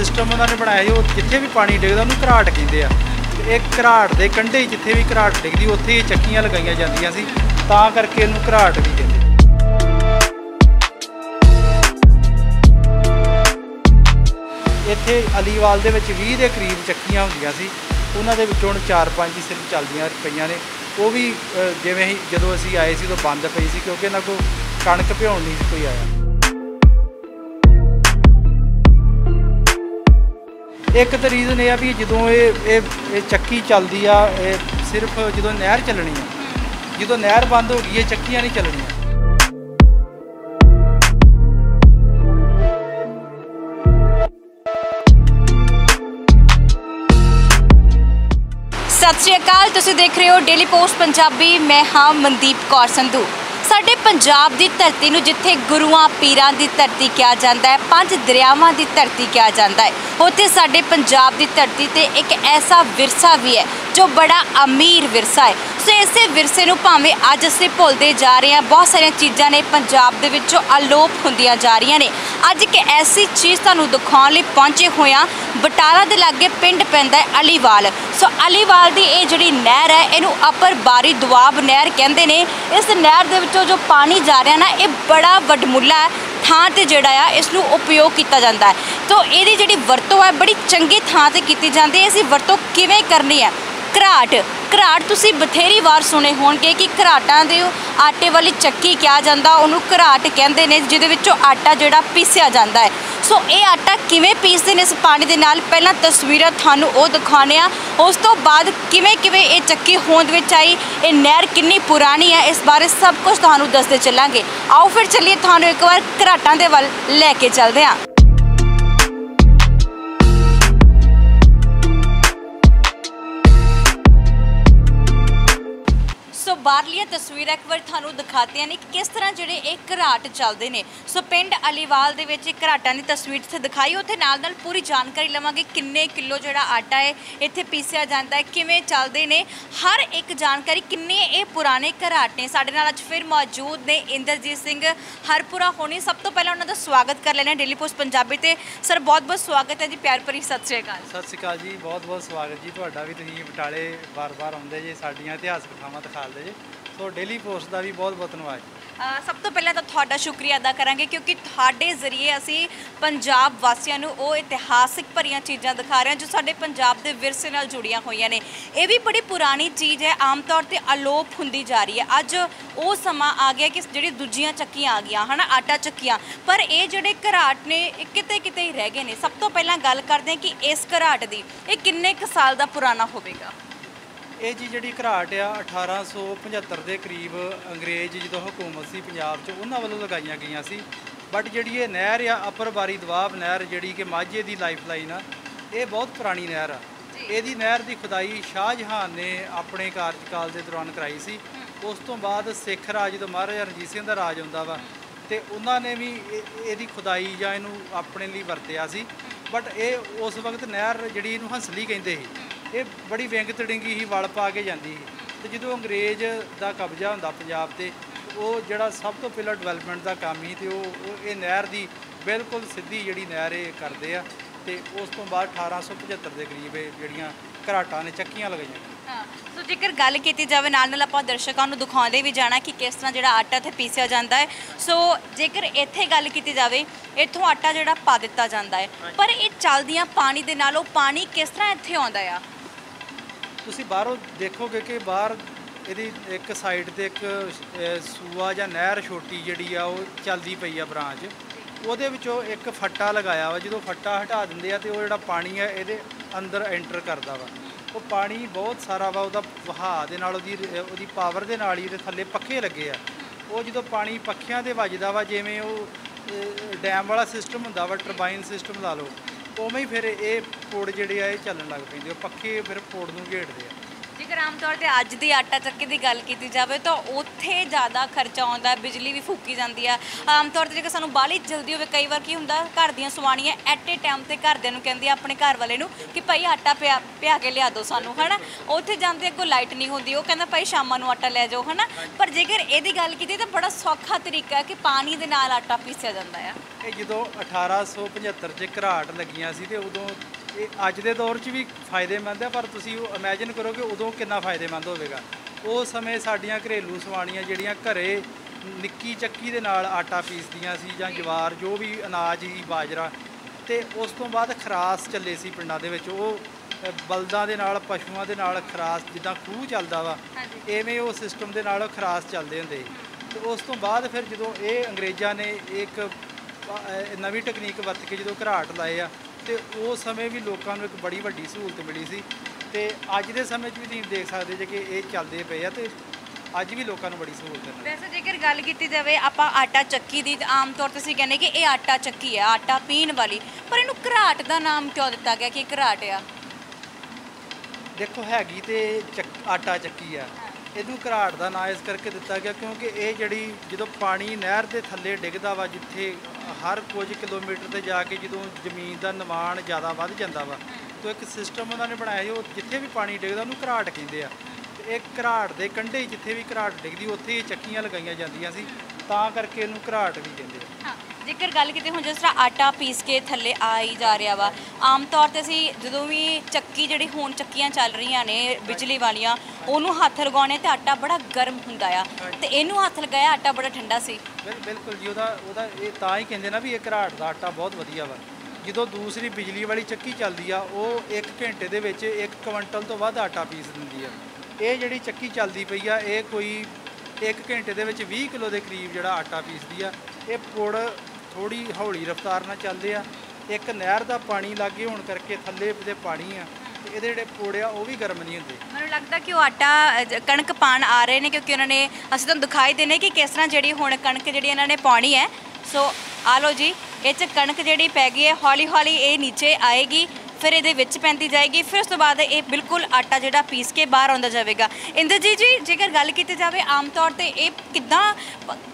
System ਉਹਨਾਂ ਨੇ ਬਣਾਇਆ ਸੀ, ਉਹ ਜਿੱਥੇ ਵੀ ਪਾਣੀ ਡਿੱਗਦਾ ਉਹਨੂੰ ਘਰਾਟ ਕਹਿੰਦੇ ਆ। ਤੇ ਇਹ ਘਰਾਟ ਦੇ ਕੰਢੇ ਜਿੱਥੇ ਵੀ ਘਰਾਟ ਡਿੱਗਦੀ, ਉੱਥੇ ਹੀ ਚੱਕੀਆਂ ਲਗਾਈਆਂ ਜਾਂਦੀਆਂ ਸੀ, ਤਾਂ ਕਰਕੇ ਇਹਨੂੰ ਘਰਾਟ ਵੀ ਕਹਿੰਦੇ। ਇੱਥੇ ਅਲੀਵਾਲ ਦੇ ਵਿੱਚ 20 ਦੇ ਕਰੀਬ ਚੱਕੀਆਂ ਹੁੰਦੀਆਂ ਸੀ, ਉਹਨਾਂ ਦੇ ਵਿੱਚੋਂ ਹੁਣ 4-5 ਹੀ ਸਿਰਫ ਚੱਲਦੀਆਂ ਪਈਆਂ ਨੇ। ਉਹ ਵੀ ਜਿਵੇਂ ਹੀ ਜਦੋਂ ਅਸੀਂ ਆਏ ਸੀ ਉਦੋਂ ਬੰਦ ਪਈ ਸੀ, ਕਿਉਂਕਿ ਇਹਨਾਂ ਕੋਲ ਕਣਕ ਭਿਉਣ ਨਹੀਂ ਕੋਈ ਆਇਆ ਇੱਕ ਤਾਂ ਰੀਜ਼ਨ ਇਹ ਆ ਵੀ ਜਦੋਂ ਇਹ ਇਹ ਇਹ ਚੱਕੀ ਚੱਲਦੀ ਆ, ਇਹ ਸਿਰਫ ਜਦੋਂ ਨਹਿਰ ਚੱਲਣੀ ਆ, ਜਦੋਂ ਨਹਿਰ ਬੰਦ ਹੋ ਗਈ, ਇਹ ਚੱਕੀਆਂ ਨਹੀਂ ਚੱਲਣੀਆਂ। ਸਤਿ ਸ਼੍ਰੀ ਅਕਾਲ, ਤੁਸੀਂ ਦੇਖ ਰਹੇ ਹੋ ਡੇਲੀ ਪੋਸਟ ਪੰਜਾਬੀ, ਮੈਂ ਹਾਂ ਮਨਦੀਪ ਕੌਰ ਸੰਧੂ। ਸਾਡੇ ਪੰਜਾਬ ਦੀ ਧਰਤੀ ਨੂੰ ਜਿੱਥੇ ਗੁਰੂਆਂ, ਪੀਰਾਂ ਦੀ ਧਰਤੀ ਕਿਹਾ ਜਾਂਦਾ ਹੈ, ਪੰਜ ਦਰਿਆਵਾਂ ਦੀ ਧਰਤੀ ਕਿਹਾ ਜਾਂਦਾ ਹੈ, ਉੱਥੇ ਸਾਡੇ ਪੰਜਾਬ ਦੀ ਧਰਤੀ ਤੇ ਇੱਕ ਐਸਾ ਵਿਰਸਾ ਵੀ ਹੈ, ਜੋ ਬੜਾ ਅਮੀਰ ਵਿਰਸਾ ਹੈ। ਸੋ ਇਸੇ ਵਿਰਸੇ ਨੂੰ ਭਾਵੇਂ ਅੱਜ ਅਸੀਂ ਭੁੱਲਦੇ ਜਾ ਰਹੇ ਹਾਂ, ਬਹੁਤ ਸਾਰੀਆਂ ਚੀਜ਼ਾਂ ਨੇ ਪੰਜਾਬ ਦੇ ਵਿੱਚੋਂ ਅਲੋਪ ਹੁੰਦੀਆਂ ਜਾ ਰਹੀਆਂ ਨੇ। ਅੱਜ ਇੱਕ ਐਸੀ ਚੀਜ਼ ਤੁਹਾਨੂੰ ਦਿਖਾਉਣ ਲਈ ਪਹੁੰਚੇ ਹੋਏ ਹਾਂ, ਬਟਾਲਾ ਦੇ ਲਾਗੇ ਪਿੰਡ ਪੈਂਦਾ ਹੈ ਅਲੀਵਾਲ। ਸੋ ਅਲੀਵਾਲ ਦੀ ਇਹ ਜਿਹੜੀ ਨਹਿਰ ਹੈ, ਇਹਨੂੰ ਅਪਰ ਬਾਰੀ ਦੁਆਬ ਨਹਿਰ ਕਹਿੰਦੇ ਨੇ। ਇਸ ਨਹਿਰ ਦੇ ਵਿੱਚੋਂ ਜੋ ਪਾਣੀ ਜਾ ਰਿਹਾ ਨਾ, ਇਹ ਬੜਾ ਵਡਮੁੱਲਾ ਹੈ। ਥਾਂ ਤੇ ਜਿਹੜਾ ਆ ਇਸ ਨੂੰ ਉਪਯੋਗ ਕੀਤਾ ਜਾਂਦਾ ਹੈ। ਤੋਂ ਇਹਦੀ ਜਿਹੜੀ ਵਰਤੋਂ ਹੈ, ਬੜੀ ਚੰਗੀ ਥਾਂ ਤੇ ਕੀਤੀ ਜਾਂਦੀ ਹੈ। ਇਸ ਦੀ ਵਰਤੋਂ ਕਿਵੇਂ ਕਰਨੀ ਹੈ? ਘਰਾਟ। ਘਰਾਟ ਤੁਸੀਂ ਬਥੇਰੀ ਵਾਰ ਸੁਣੇ ਹੋਣਗੇ ਕਿ ਘਰਾਟਾਂ ਦੇ ਆਟੇ ਵਾਲੀ ਚੱਕੀ ਕਿਹਾ ਜਾਂਦਾ, ਉਹਨੂੰ ਘਰਾਟ ਕਹਿੰਦੇ ਨੇ, ਜਿਹਦੇ ਵਿੱਚੋਂ ਆਟਾ ਜਿਹੜਾ ਪੀਸਿਆ ਜਾਂਦਾ ਹੈ। ਸੋ ਇਹ ਆਟਾ ਕਿਵੇਂ ਪੀਸਦੇ ਨੇ ਇਸ ਪਾਣੀ ਦੇ ਨਾਲ? ਪਹਿਲਾਂ ਤਸਵੀਰਾਂ ਤੁਹਾਨੂੰ ਉਹ ਦਿਖਾਉਂਦੇ ਆ ਉਸ ਤੋਂ ਬਾਅਦ ਕਿਵੇਂ ਕਿਵੇਂ ਇਹ ਚੱਕੀ ਹੋਂਦ ਵਿੱਚ ਆਈ? ਇਹ ਨਹਿਰ ਕਿੰਨੀ ਪੁਰਾਣੀ ਹੈ? ਇਸ ਬਾਰੇ ਸਭ ਕੁਝ ਤੁਹਾਨੂੰ ਦੱਸਦੇ ਚੱਲਾਂਗੇ। ਆਓ ਫਿਰ ਚੱਲੀਏ ਤੁਹਾਨੂੰ ਇੱਕ ਵਾਰ ਘਰਾਟਾਂ ਦੇ ਵੱਲ ਲੈ ਕੇ ਚੱਲਦੇ ਹਾਂ। ਬਾਹਰਲੀਆਂ ਤਸਵੀਰਾਂ ਇੱਕ ਵਾਰ ਤੁਹਾਨੂੰ ਦਿਖਾਤੀਆਂ ਨੇ ਕਿ ਕਿਸ ਤਰ੍ਹਾਂ ਜਿਹੜੇ ਇਹ ਘਰਾਟ ਚੱਲਦੇ ਨੇ। ਸੋ ਪਿੰਡ ਅਲੀਵਾਲ ਦੇ ਵਿੱਚ ਇੱਕ ਘਰਾਟਾਂ ਦੀ ਤਸਵੀਰ ਇੱਥੇ ਦਿਖਾਈ। ਉੱਥੇ ਨਾਲ ਨਾਲ ਪੂਰੀ ਜਾਣਕਾਰੀ ਲਵਾਂਗੇ ਕਿੰਨੇ ਕਿਲੋ ਜਿਹੜਾ ਆਟਾ ਹੈ, ਇੱਥੇ ਪੀਸਿਆ ਜਾਂਦਾ ਹੈ, ਕਿਵੇਂ ਚੱਲਦੇ ਨੇ। ਹਰ ਇੱਕ ਜਾਣਕਾਰੀ ਕਿੰਨੇ ਇਹ ਪੁਰਾਣੇ ਘਰਾਟ ਨੇ। ਸਾਡੇ ਨਾਲ ਅੱਜ ਫਿਰ ਮੌਜੂਦ ਨੇ ਇੰਦਰਜੀਤ ਸਿੰਘ ਹਰਪੁਰਾ ਹੋਣੀ। ਸਭ ਤੋਂ ਪਹਿਲਾਂ ਉਹਨਾਂ ਦਾ ਸਵਾਗਤ ਕਰ ਲੈਣਾ ਡੇਲੀ ਪੋਸਟ ਪੰਜਾਬੀ ਤੇ। ਸਰ, ਬਹੁਤ ਬਹੁਤ ਸਵਾਗਤ ਹੈ ਜੀ, ਪਿਆਰ ਭਰੀ ਸਤਿ ਸ਼੍ਰੀ ਅਕਾਲ। ਸਤਿ ਸ਼੍ਰੀ ਅਕਾਲ ਜੀ, ਬਹੁਤ ਬਹੁਤ ਸਵਾਗਤ ਜੀ। ਤੁਹਾਡਾ ਵੀ ਤੁਸੀਂ ਬਟਾਲੇ ਵਾਰ ਵਾਰ ਆਉਂਦੇ ਜੀ, ਸਾਡੀਆਂ ਇਤਿਹਾਸਕ ਥਾਵਾਂ ਦਿਖਾਉਂਦੇ ਜੇ। ਸੋ ਡੇਲੀ ਪੋਸਟ ਦਾ ਵੀ ਬਹੁਤ ਬਹੁਤ ਧੰਨਵਾਦ ਜੀ। ਸਭ ਤੋਂ ਪਹਿਲਾਂ ਤਾਂ ਤੁਹਾਡਾ ਸ਼ੁਕਰੀਆ ਅਦਾ ਕਰਾਂਗੇ ਕਿਉਂਕਿ ਤੁਹਾਡੇ ਜ਼ਰੀਏ ਅਸੀਂ ਪੰਜਾਬ ਵਾਸੀਆਂ ਨੂੰ ਉਹ ਇਤਿਹਾਸਿਕ ਭਰੀਆਂ ਚੀਜ਼ਾਂ ਦਿਖਾ ਰਹੇ ਹਾਂ ਜੋ ਸਾਡੇ ਪੰਜਾਬ ਦੇ ਵਿਰਸੇ ਨਾਲ ਜੁੜੀਆਂ ਹੋਈਆਂ ਨੇ। ਇਹ ਵੀ ਬੜੀ ਪੁਰਾਣੀ ਚੀਜ਼ ਹੈ, ਆਮ ਤੌਰ ਤੇ ਅਲੋਪ ਹੁੰਦੀ ਜਾ ਰਹੀ ਹੈ। ਅੱਜ ਉਹ ਸਮਾਂ ਆ ਗਿਆ ਕਿ ਜਿਹੜੀ ਦੂਜੀਆਂ ਚੱਕੀਆਂ ਆ ਗਈਆਂ, ਹਨਾ, ਆਟਾ ਚੱਕੀਆਂ। ਪਰ ਇਹ ਜਿਹੜੇ ਘਰਾਟ ਨੇ, ਇਹ ਕਿਤੇ ਕਿਤੇ ਹੀ ਰਹਿ ਗਏ ਨੇ। ਸਭ ਤੋਂ ਪਹਿਲਾਂ ਗੱਲ ਕਰਦੇ ਹਾਂ ਕਿ ਇਸ ਘਰਾਟ ਦੀ ਇਹ ਕਿੰਨੇ ਕੁ ਸਾਲ ਦਾ ਪੁਰਾਣਾ ਹੋਵੇਗਾ? ਇਹ ਜੀ ਜਿਹੜੀ ਘਰਾਟ ਆ 1875 ਦੇ ਕਰੀਬ ਅੰਗਰੇਜ਼ ਜਦੋਂ ਹਕੂਮਤ ਸੀ ਪੰਜਾਬ 'ਚ ਉਹਨਾਂ ਵੱਲੋਂ ਲਗਾਈਆਂ ਗਈਆਂ ਸੀ। ਬਟ ਜਿਹੜੀ ਇਹ ਨਹਿਰ ਆ ਅਪਰ ਬਾਰੀ ਦਵਾਬ ਨਹਿਰ ਜਿਹੜੀ ਕਿ ਮਾਝੇ ਦੀ ਲਾਈਫਲਾਈਨ ਆ ਇਹ ਬਹੁਤ ਪੁਰਾਣੀ ਨਹਿਰ ਆ। ਇਹਦੀ ਨਹਿਰ ਦੀ ਖੁਦਾਈ ਸ਼ਾਹਜਹਾਨ ਨੇ ਆਪਣੇ ਕਾਰਜਕਾਲ ਦੇ ਦੌਰਾਨ ਕਰਾਈ ਸੀ। ਉਸ ਤੋਂ ਬਾਅਦ ਸਿੱਖ ਰਾਜ ਜਦੋਂ ਮਹਾਰਾਜਾ ਰਣਜੀਤ ਸਿੰਘ ਦਾ ਰਾਜ ਹੁੰਦਾ ਵਾ ਤੇ ਉਹਨਾਂ ਨੇ ਵੀ ਇਹ- ਇਹਦੀ ਖੁਦਾਈ ਜਾਂ ਇਹਨੂੰ ਆਪਣੇ ਲਈ ਵਰਤਿਆ ਸੀ। ਬਟ ਇਹ ਉਸ ਵਕਤ ਨਹਿਰ ਜਿਹੜੀ ਇਹਨੂੰ ਹੰਸਲੀ ਕਹਿੰਦੇ ਸੀ। ਇਹ ਬੜੀ ਵਿੰਗ ਤੜਿੰਗੀ ਹੀ ਵਲ ਪਾ ਕੇ ਜਾਂਦੀ ਸੀ। ਤੇ ਜਦੋਂ ਅੰਗਰੇਜ਼ ਦਾ ਕਬਜ਼ਾ ਹੁੰਦਾ ਪੰਜਾਬ ਤੇ ਉਹ ਜਿਹੜਾ ਸਭ ਤੋਂ ਪਹਿਲਾਂ ਡਿਵੈਲਪਮੈਂਟ ਦਾ ਕੰਮ ਹੀ ਤੇ ਉਹ ਉਹ ਇਹ ਨਹਿਰ ਦੀ ਬਿਲਕੁਲ ਸਿੱਧੀ ਜਿਹੜੀ ਨਹਿਰ ਇਹ ਕਰਦੇ ਆ ਤੇ ਉਸ ਤੋਂ ਬਾਅਦ 1875 ਦੇ ਕਰੀਬ ਇਹ ਜਿਹੜੀਆਂ ਘਰਾਟਾਂ ਨੇ ਚੱਕੀਆਂ ਲਗਾਈਆਂ। ਹਾਂ ਸੋ ਜੇਕਰ ਗੱਲ ਕੀਤੀ ਜਾਵੇ ਨਾਲ ਨਾਲ ਆਪਾਂ ਦਰਸ਼ਕਾਂ ਨੂੰ ਦਿਖਾਉਂਦੇ ਵੀ ਜਾਣਾ ਕਿ ਕਿਸ ਤਰ੍ਹਾਂ ਜਿਹੜਾ ਆਟਾ ਇੱਥੇ ਪੀਸਿਆ ਜਾਂਦਾ ਹੈ। ਸੋ ਜੇਕਰ ਇੱਥੇ ਗੱਲ ਕੀਤੀ ਜਾਵੇ ਇੱਥੋਂ ਆਟਾ ਜਿਹੜਾ ਪਾ ਦਿੱਤਾ ਜਾਂਦਾ ਹੈ। ਪਰ ਇਹ ਚੱਲਦੀਆਂ ਪਾਣੀ ਦੇ ਨਾਲ ਉਹ ਪਾਣੀ ਕਿਸ ਤਰ੍ਹਾਂ ਇੱਥੇ ਆਉਂਦਾ ਆ? ਤੁਸੀਂ ਬਾਹਰੋਂ ਦੇਖੋਗੇ ਕਿ ਬਾਹਰ ਇਹਦੀ ਇੱਕ ਸਾਈਡ ਤੇ ਇੱਕ ਸੂਆ ਜਾਂ ਨਹਿਰ ਛੋਟੀ ਜਿਹੜੀ ਆ, ਉਹ ਚੱਲਦੀ ਪਈ ਆ ਬ੍ਰਾਂਚ। ਉਹਦੇ ਵਿੱਚੋਂ ਇੱਕ ਫੱਟਾ ਲਗਾਇਆ ਵਾ, ਜਦੋਂ ਫੱਟਾ ਹਟਾ ਦਿੰਦੇ ਆ ਤੇ ਉਹ ਜਿਹੜਾ ਪਾਣੀ ਆ, ਇਹਦੇ ਅੰਦਰ ਐਂਟਰ ਕਰਦਾ ਵਾ। ਉਹ ਪਾਣੀ ਬਹੁਤ ਸਾਰਾ ਵਾ, ਉਹਦਾ ਵਹਾਅ ਦੇ ਨਾਲ ਉਹਦੀ ਉਹਦੀ ਪਾਵਰ ਦੇ ਨਾਲ ਹੀ ਇਹਦੇ ਥੱਲੇ ਪੱਖੇ ਲੱਗੇ ਆ। ਉਹ ਜਦੋਂ ਪਾਣੀ ਪੱਖਿਆਂ ਤੇ ਵੱਜਦਾ ਵਾ, ਜਿਵੇਂ ਉਹ ਡੈਮ ਵਾਲਾ ਸਿਸਟਮ ਹੁੰਦਾ ਵਾ ਟਰਬਾਈਨ ਸਿਸਟਮ ਲਾ ਲਓ ਉਵੇਂ ਹੀ ਫਿਰ ਇਹ ਪੋੜ ਜਿਹੜੇ ਆ, ਇਹ ਚੱਲਣ ਲੱਗ ਪੈਂਦੇ ਆ। ਪੱਖੇ ਫਿਰ ਪੋੜ ਨੂੰ ਘੇੜਦੇ ਆ। ਜੇਕਰ ਆਮ ਤੌਰ ਤੇ ਅੱਜ ਦੀ ਆਟਾ ਚੱਕੀ ਦੀ ਗੱਲ ਕੀਤੀ ਜਾਵੇ ਤਾਂ ਉੱਥੇ ਜ਼ਿਆਦਾ ਖਰਚਾ ਆਉਂਦਾ ਬਿਜਲੀ ਵੀ ਫੂਕੀ ਜਾਂਦੀ ਆ ਆਮ ਤੌਰ ਤੇ ਜੇਕਰ ਸਾਨੂੰ ਬਾਹਲੀ ਜਲਦੀ ਹੋਵੇ, ਕਈ ਵਾਰ ਕੀ ਹੁੰਦਾ, ਘਰ ਦੀਆਂ ਸਵਾਣੀਆਂ ਐਟ ਏ ਟਾਈਮ ਤੇ ਘਰਦਿਆਂ ਨੂੰ ਕਹਿੰਦੀ ਆ, ਆਪਣੇ ਘਰ ਵਾਲੇ ਨੂੰ ਕਿ ਭਾਈ ਆਟਾ ਪਿਆ ਪਿਆ ਕੇ ਲਿਆ ਦਿਓ ਸਾਨੂੰ, ਹਨਾ? ਉੱਥੇ ਜਾਂਦੇ ਅੱਗੋਂ ਲਾਈਟ ਨਹੀਂ ਹੁੰਦੀ, ਉਹ ਕਹਿੰਦਾ ਭਾਈ ਸ਼ਾਮਾਂ ਨੂੰ ਆਟਾ ਲੈ ਜਾਓ, ਹਨਾ? ਪਰ ਜੇਕਰ ਇਹਦੀ ਗੱਲ ਕੀਤੀ, ਤਾਂ ਬੜਾ ਸੌਖਾ ਤਰੀਕਾ ਹੈ ਕਿ ਪਾਣੀ ਦੇ ਨਾਲ ਆਟਾ ਪੀਸਿਆ ਜਾਂਦਾ ਆ। ਇਹ ਜਦੋਂ 1875 ਚ ਘਰਾਟ ਲੱਗੀਆਂ ਸੀ ਤੇ ਉਦੋਂ ਇਹ ਅੱਜ ਦੇ ਦੌਰ 'ਚ ਵੀ ਫਾਇਦੇਮੰਦ ਹੈ ਪਰ ਤੁਸੀਂ ਉਹ ਇਮੇਜਿਨ ਕਰੋ ਕਿ ਉਦੋਂ ਕਿੰਨਾ ਫਾਇਦੇਮੰਦ ਹੋਵੇਗਾ। ਉਸ ਸਮੇਂ ਸਾਡੀਆਂ ਘਰੇਲੂ ਸਵਾਣੀਆਂ ਜਿਹੜੀਆਂ ਘਰੇ ਨਿੱਕੀ ਚੱਕੀ ਦੇ ਨਾਲ ਆਟਾ ਪੀਸਦੀਆਂ ਸੀ ਜਾਂ ਜਵਾਰ ਜੋ ਵੀ ਅਨਾਜ ਹੀ ਬਾਜਰਾ ਤੇ ਉਸ ਤੋਂ ਬਾਅਦ ਖਰਾਸ ਚੱਲੇ ਸੀ ਪਿੰਡਾਂ ਦੇ ਵਿੱਚ। ਉਹ ਬਲਦਾਂ ਦੇ ਨਾਲ ਪਸ਼ੂਆਂ ਦੇ ਨਾਲ ਖਰਾਸ ਜਿੱਦਾਂ ਖੂਹ ਚੱਲਦਾ ਵਾ ਐਵੇਂ ਉਹ ਸਿਸਟਮ ਦੇ ਨਾਲ ਖਰਾਸ ਚੱਲਦੇ ਹੁੰਦੇ। ਤੇ ਉਸ ਤੋਂ ਬਾਅਦ ਫਿਰ ਜਦੋਂ ਇਹ ਅੰਗਰੇਜ਼ਾਂ ਨੇ ਇੱਕ ਨਵੀਂ ਟੈਕਨੀਕ ਵਰਤ ਕੇ ਜਦੋਂ ਘਰਾਟ ਲਾਏ ਆ ਤੇ ਉਸ ਸਮੇਂ ਵੀ ਲੋਕਾਂ ਨੂੰ ਇੱਕ ਬੜੀ ਵੱਡੀ ਸਹੂਲਤ ਮਿਲੀ ਸੀ ਤੇ ਅੱਜ ਦੇ ਸਮੇਂ 'ਚ ਵੀ ਤੁਸੀਂ ਦੇਖ ਸਕਦੇ ਜੇ ਕਿ ਇਹ ਚੱਲਦੇ ਪਏ ਆ ਤੇ ਅੱਜ ਵੀ ਲੋਕਾਂ ਨੂੰ ਬੜੀ ਸਹੂਲਤ ਹੈ। ਵੈਸੇ ਜੇਕਰ ਗੱਲ ਕੀਤੀ ਜਾਵੇ ਆਪਾਂ ਆਟਾ ਚੱਕੀ ਦੀ ਤਾਂ ਆਮ ਤੌਰ ਤੇ ਅਸੀਂ ਕਹਿੰਦੇ ਕਿ ਇਹ ਆਟਾ ਚੱਕੀ ਹੈ ਆਟਾ ਪੀਣ ਵਾਲੀ। ਪਰ ਇਹਨੂੰ ਘਰਾਟ ਦਾ ਨਾਮ ਕਿਉਂ ਦਿੱਤਾ ਗਿਆ ਕਿ ਘਰਾਟ ਆ? ਦੇਖੋ ਹੈਗੀ ਤੇ ਆਟਾ ਚੱਕੀ ਆ। ਇਹਨੂੰ ਘਰਾਟ ਦਾ ਨਾਂ ਇਸ ਕਰਕੇ ਦਿੱਤਾ ਗਿਆ ਕਿਉਂਕਿ ਇਹ ਜਿਹੜੀ ਜਦੋਂ ਪਾਣੀ ਨਹਿਰ ਦੇ ਥੱਲੇ ਡਿੱਗਦਾ ਵਾ, ਜਿੱਥੇ ਹਰ ਕੁਝ ਕਿਲੋਮੀਟਰ ਤੇ ਜਾ ਕੇ ਜਦੋਂ ਜ਼ਮੀਨ ਦਾ ਨਿਵਾਣ ਜ਼ਿਆਦਾ ਵੱਧ ਜਾਂਦਾ ਵਾ, ਤਾਂ ਇੱਕ ਸਿਸਟਮ ਉਹਨਾਂ ਨੇ ਬਣਾਇਆ ਸੀ, ਉਹ ਜਿੱਥੇ ਵੀ ਪਾਣੀ ਡਿੱਗਦਾ ਉਹਨੂੰ ਘਰਾਟ ਕਹਿੰਦੇ ਆ। ਤੇ ਇਹ ਘਰਾਟ ਦੇ ਕੰਢੇ ਜਿੱਥੇ ਵੀ ਘਰਾਟ ਡਿੱਗਦੀ, ਉੱਥੇ ਹੀ ਚੱਕੀਆਂ ਲਗਾਈਆਂ ਜਾਂਦੀਆਂ ਸੀ, ਤਾਂ ਕਰਕੇ ਇਹਨੂੰ ਘਰਾਟ ਵੀ ਕਹਿੰਦੇ ਆ। ਜੇਕਰ ਗੱਲ ਕੀਤੀ ਹੁਣ ਜਿਸ ਤਰ੍ਹਾਂ ਆਟਾ ਪੀਸ ਕੇ ਥੱਲੇ ਆ ਹੀ ਜਾ ਰਿਹਾ ਵਾ, ਆਮ ਤੌਰ ਤੇ ਅਸੀਂ ਜਦੋਂ ਵੀ ਚੱਕੀ ਜਿਹੜੀ ਹੁਣ ਚੱਕੀਆਂ ਚੱਲ ਰਹੀਆਂ ਨੇ, ਬਿਜਲੀ ਵਾਲੀਆਂ, ਉਹਨੂੰ ਹੱਥ ਲਗਾਉਣੇ ਤੇ ਆਟਾ ਬੜਾ ਗਰਮ ਹੁੰਦਾ ਆ। ਤੇ ਇਹਨੂੰ ਹੱਥ ਲਗਾਇਆ ਆਟਾ ਬੜਾ ਠੰਡਾ ਸੀ। ਬਿਲਕੁਲ ਜੀ, ਉਹਦਾ ਉਹਦਾ ਇਹ ਤਾਂ ਹੀ ਕਹਿੰਦੇ ਨਾ ਵੀ ਇਹ ਘਰਾਟ ਦਾ ਆਟਾ ਬਹੁਤ ਵਧੀਆ ਵਾ। ਜਦੋਂ ਦੂਸਰੀ ਬਿਜਲੀ ਵਾਲੀ ਚੱਕੀ ਚੱਲਦੀ ਆ, ਉਹ 1 ਘੰਟੇ ਦੇ ਵਿੱਚ 1 ਕੁਇੰਟਲ ਤੋਂ ਵੱਧ ਆਟਾ ਪੀਸ ਦਿੰਦੀ ਆ। ਇਹ ਜਿਹੜੀ ਚੱਕੀ ਚੱਲਦੀ ਪਈ ਆ, ਇਹ ਕੋਈ 1 ਘੰਟੇ ਦੇ ਵਿੱਚ 20 ਕਿਲੋ ਦੇ ਕਰੀਬ ਜਿਹੜਾ ਆਟਾ ਪੀਸਦੀ ਆ, ਇਹ ਪੁੜ ਥੋੜੀ ਹੌਲੀ ਰਫ਼ਤਾਰ ਨਾਲ ਚੱਲਦੇ ਆ। ਇੱਕ ਨਹਿਰ ਦਾ ਪਾਣੀ ਲਾਗੇ ਹੋਣ ਕਰਕੇ ਥੱਲੇ ਦੇ ਪਾਣੀ ਆ ਤੇ ਇਹਦੇ ਜਿਹੜੇ ਪੁੜ ਆ, ਉਹ ਵੀ ਗਰਮ ਨਹੀਂ ਹੁੰਦੇ। ਮੈਨੂੰ ਲੱਗਦਾ ਕਿ ਉਹ ਆਟਾ ਕਣਕ ਪਾਣ ਆ ਰਹੇ ਨੇ ਕਿਉਂਕਿ ਉਹਨਾਂ ਨੇ, ਅਸੀਂ ਤੁਹਾਨੂੰ ਦਿਖਾਈ ਦੇਣੇ ਕਿ ਕਿਸ ਤਰ੍ਹਾਂ ਜਿਹੜੀ ਹੁਣ ਕਣਕ ਜਿਹੜੀ ਇਹਨਾਂ ਨੇ ਪਾਉਣੀ ਹੈ। ਸੋ ਆ ਲਓ ਜੀ, ਇਹ ਚ ਕਣਕ ਜਿਹੜੀ ਪੈ ਗਈ ਹੈ ਹੌਲੀ ਹੌਲੀ ਇਹ ਨੀਚੇ ਆਏਗੀ। ਫਿਰ ਇਹਦੇ ਵਿੱਚ ਪੈਂਦੀ ਜਾਏਗੀ। ਫਿਰ ਉਸ ਤੋਂ ਬਾਅਦ ਇਹ ਬਿਲਕੁਲ ਆਟਾ ਜਿਹੜਾ ਪੀਸ ਕੇ ਬਾਹਰ ਆਉਂਦਾ ਜਾਵੇਗਾ। ਇੰਦਰ ਜੀ ਜੀ ਜੇਕਰ ਗੱਲ ਕੀਤੀ ਜਾਵੇ ਆਮ ਤੌਰ ਤੇ ਇਹ ਕਿੱਦਾਂ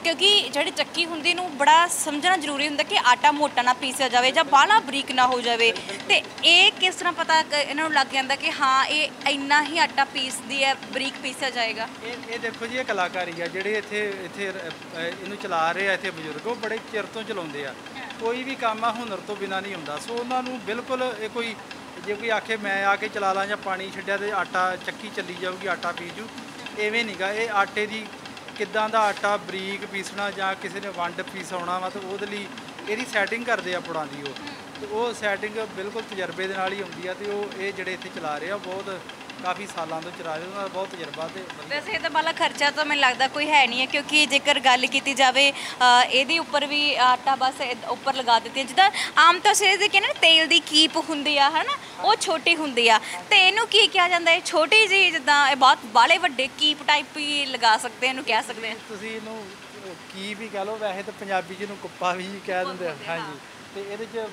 ਕਿਉਂਕਿ ਜਿਹੜੀ ਚੱਕੀ ਹੁੰਦੀ ਨੂੰ ਬੜਾ ਸਮਝਣਾ ਜ਼ਰੂਰੀ ਹੁੰਦਾ ਕਿ ਆਟਾ ਮੋਟਾ ਨਾ ਪੀਸਿਆ ਜਾਵੇ ਜਾਂ ਬਾਹਲਾ ਬਰੀਕ ਨਾ ਹੋ ਜਾਵੇ। ਤੇ ਇਹ ਕਿਸ ਤਰ੍ਹਾਂ ਪਤਾ ਇਹਨਾਂ ਨੂੰ ਲੱਗ ਜਾਂਦਾ ਕਿ ਹਾਂ, ਇਹ ਇੰਨਾ ਹੀ ਆਟਾ ਪੀਸਦੀ ਹੈ, ਬਰੀਕ ਪੀਸਿਆ ਜਾਏਗਾ। ਇਹ ਇਹ ਦੇਖੋ ਜੀ, ਇਹ ਕਲਾਕਾਰੀ ਆ। ਜਿਹੜੇ ਇੱਥੇ ਇੱਥੇ ਇਹਨੂੰ ਚਲਾ ਰਹੇ ਆ, ਇੱਥੇ ਬਜ਼ੁਰਗ, ਉਹ ਬੜੇ ਚਿਰ ਤੋਂ ਚਲਾਉਂਦੇ ਆ। ਕੋਈ ਵੀ ਕੰਮ ਆ ਹੁਨਰ ਤੋਂ ਬਿਨਾ ਨਹੀਂ ਹੁੰਦਾ। ਸੋ ਉਹਨਾਂ ਨੂੰ ਬਿਲਕੁਲ ਇਹ ਕੋਈ, ਜੇ ਕੋਈ ਆਖੇ ਮੈਂ ਆ ਕੇ ਚਲਾ ਲਾਂ ਜਾਂ ਪਾਣੀ ਛੱਡਿਆ ਤੇ ਆਟਾ ਚੱਕੀ ਚੱਲੀ ਜਾਊਗੀ, ਆਟਾ ਪੀਸ ਜੂ, ਐਵੇਂ ਨਹੀਂਗਾ ਇਹ ਆਟੇ ਦੀ ਕਿੱਦਾਂ ਦਾ ਆਟਾ ਬਰੀਕ ਪੀਸਣਾ ਜਾਂ ਕਿਸੇ ਨੇ ਵੰਡ ਪੀਸਾਉਣਾ ਵਾ ਤੇ ਉਹਦੇ ਲਈ ਇਹਦੀ ਸੈਟਿੰਗ ਕਰਦੇ ਆ ਪੁੜਾਂ ਦੀ ਉਹ। ਤੇ ਉਹ ਸੈਟਿੰਗ ਬਿਲਕੁਲ ਤਜਰਬੇ ਦੇ ਨਾਲ ਹੀ ਹੁੰਦੀ ਆ ਤੇ ਉਹ ਇਹ ਜਿਹੜੇ ਇੱਥੇ ਚਲਾ ਰਹੇ ਆ ਬਹੁਤ ਕਾਫੀ ਸਾਲਾਂ ਤੋਂ ਚਲਾ ਰਹੇ ਉਹਨਾਂ ਦਾ ਬਹੁਤ ਤਜਰਬਾ ਤੇ ਵੈਸੇ ਇਹ ਤਾਂ ਬਾਲਾ ਖਰਚਾ ਤਾਂ ਮੈਨੂੰ ਲੱਗਦਾ ਕੋਈ ਹੈ ਨਹੀਂ ਹੈ ਕਿਉਂਕਿ ਜੇਕਰ ਗੱਲ ਕੀਤੀ ਜਾਵੇ ਇਹਦੇ ਉੱਪਰ ਵੀ ਆਟਾ ਬਸ ਉੱਪਰ ਲਗਾ ਦਿੱਤੀ ਜਿੱਦਾਂ ਆਮ ਤੌਰ ਤੇ ਇਹਦੇ ਕਹਿੰਦੇ ਨਾ ਤੇਲ ਦੀ ਕੀਪ ਹੁੰਦੀ ਆ ਹਨਾ ਉਹ ਛੋਟੀ ਹੁੰਦੀ ਆ। ਤੇ ਇਹਨੂੰ ਕੀ ਕਿਹਾ ਜਾਂਦਾ ਹੈ? ਛੋਟੀ ਜੀ ਜਿੱਦਾਂ ਇਹ ਬਹੁਤ ਬਾਲੇ ਵੱਡੇ ਕੀਪ ਟਾਈਪ ਹੀ ਲਗਾ ਸਕਦੇ ਇਹਨੂੰ ਕਹਿ ਸਕਦੇ ਤੁਸੀਂ ਇਹਨੂੰ ਕੀ ਵੀ ਕਹ ਲਓ ਵੈਸੇ ਤਾਂ ਪੰਜਾਬੀ ਚ ਇਹਨੂੰ ਕੁੱਪਾ ਵੀ ਕਹਿ ਦਿੰਦੇ ਆ। ਹਾਂਜੀ। ਤੇ ਇਹਦੇ ਚ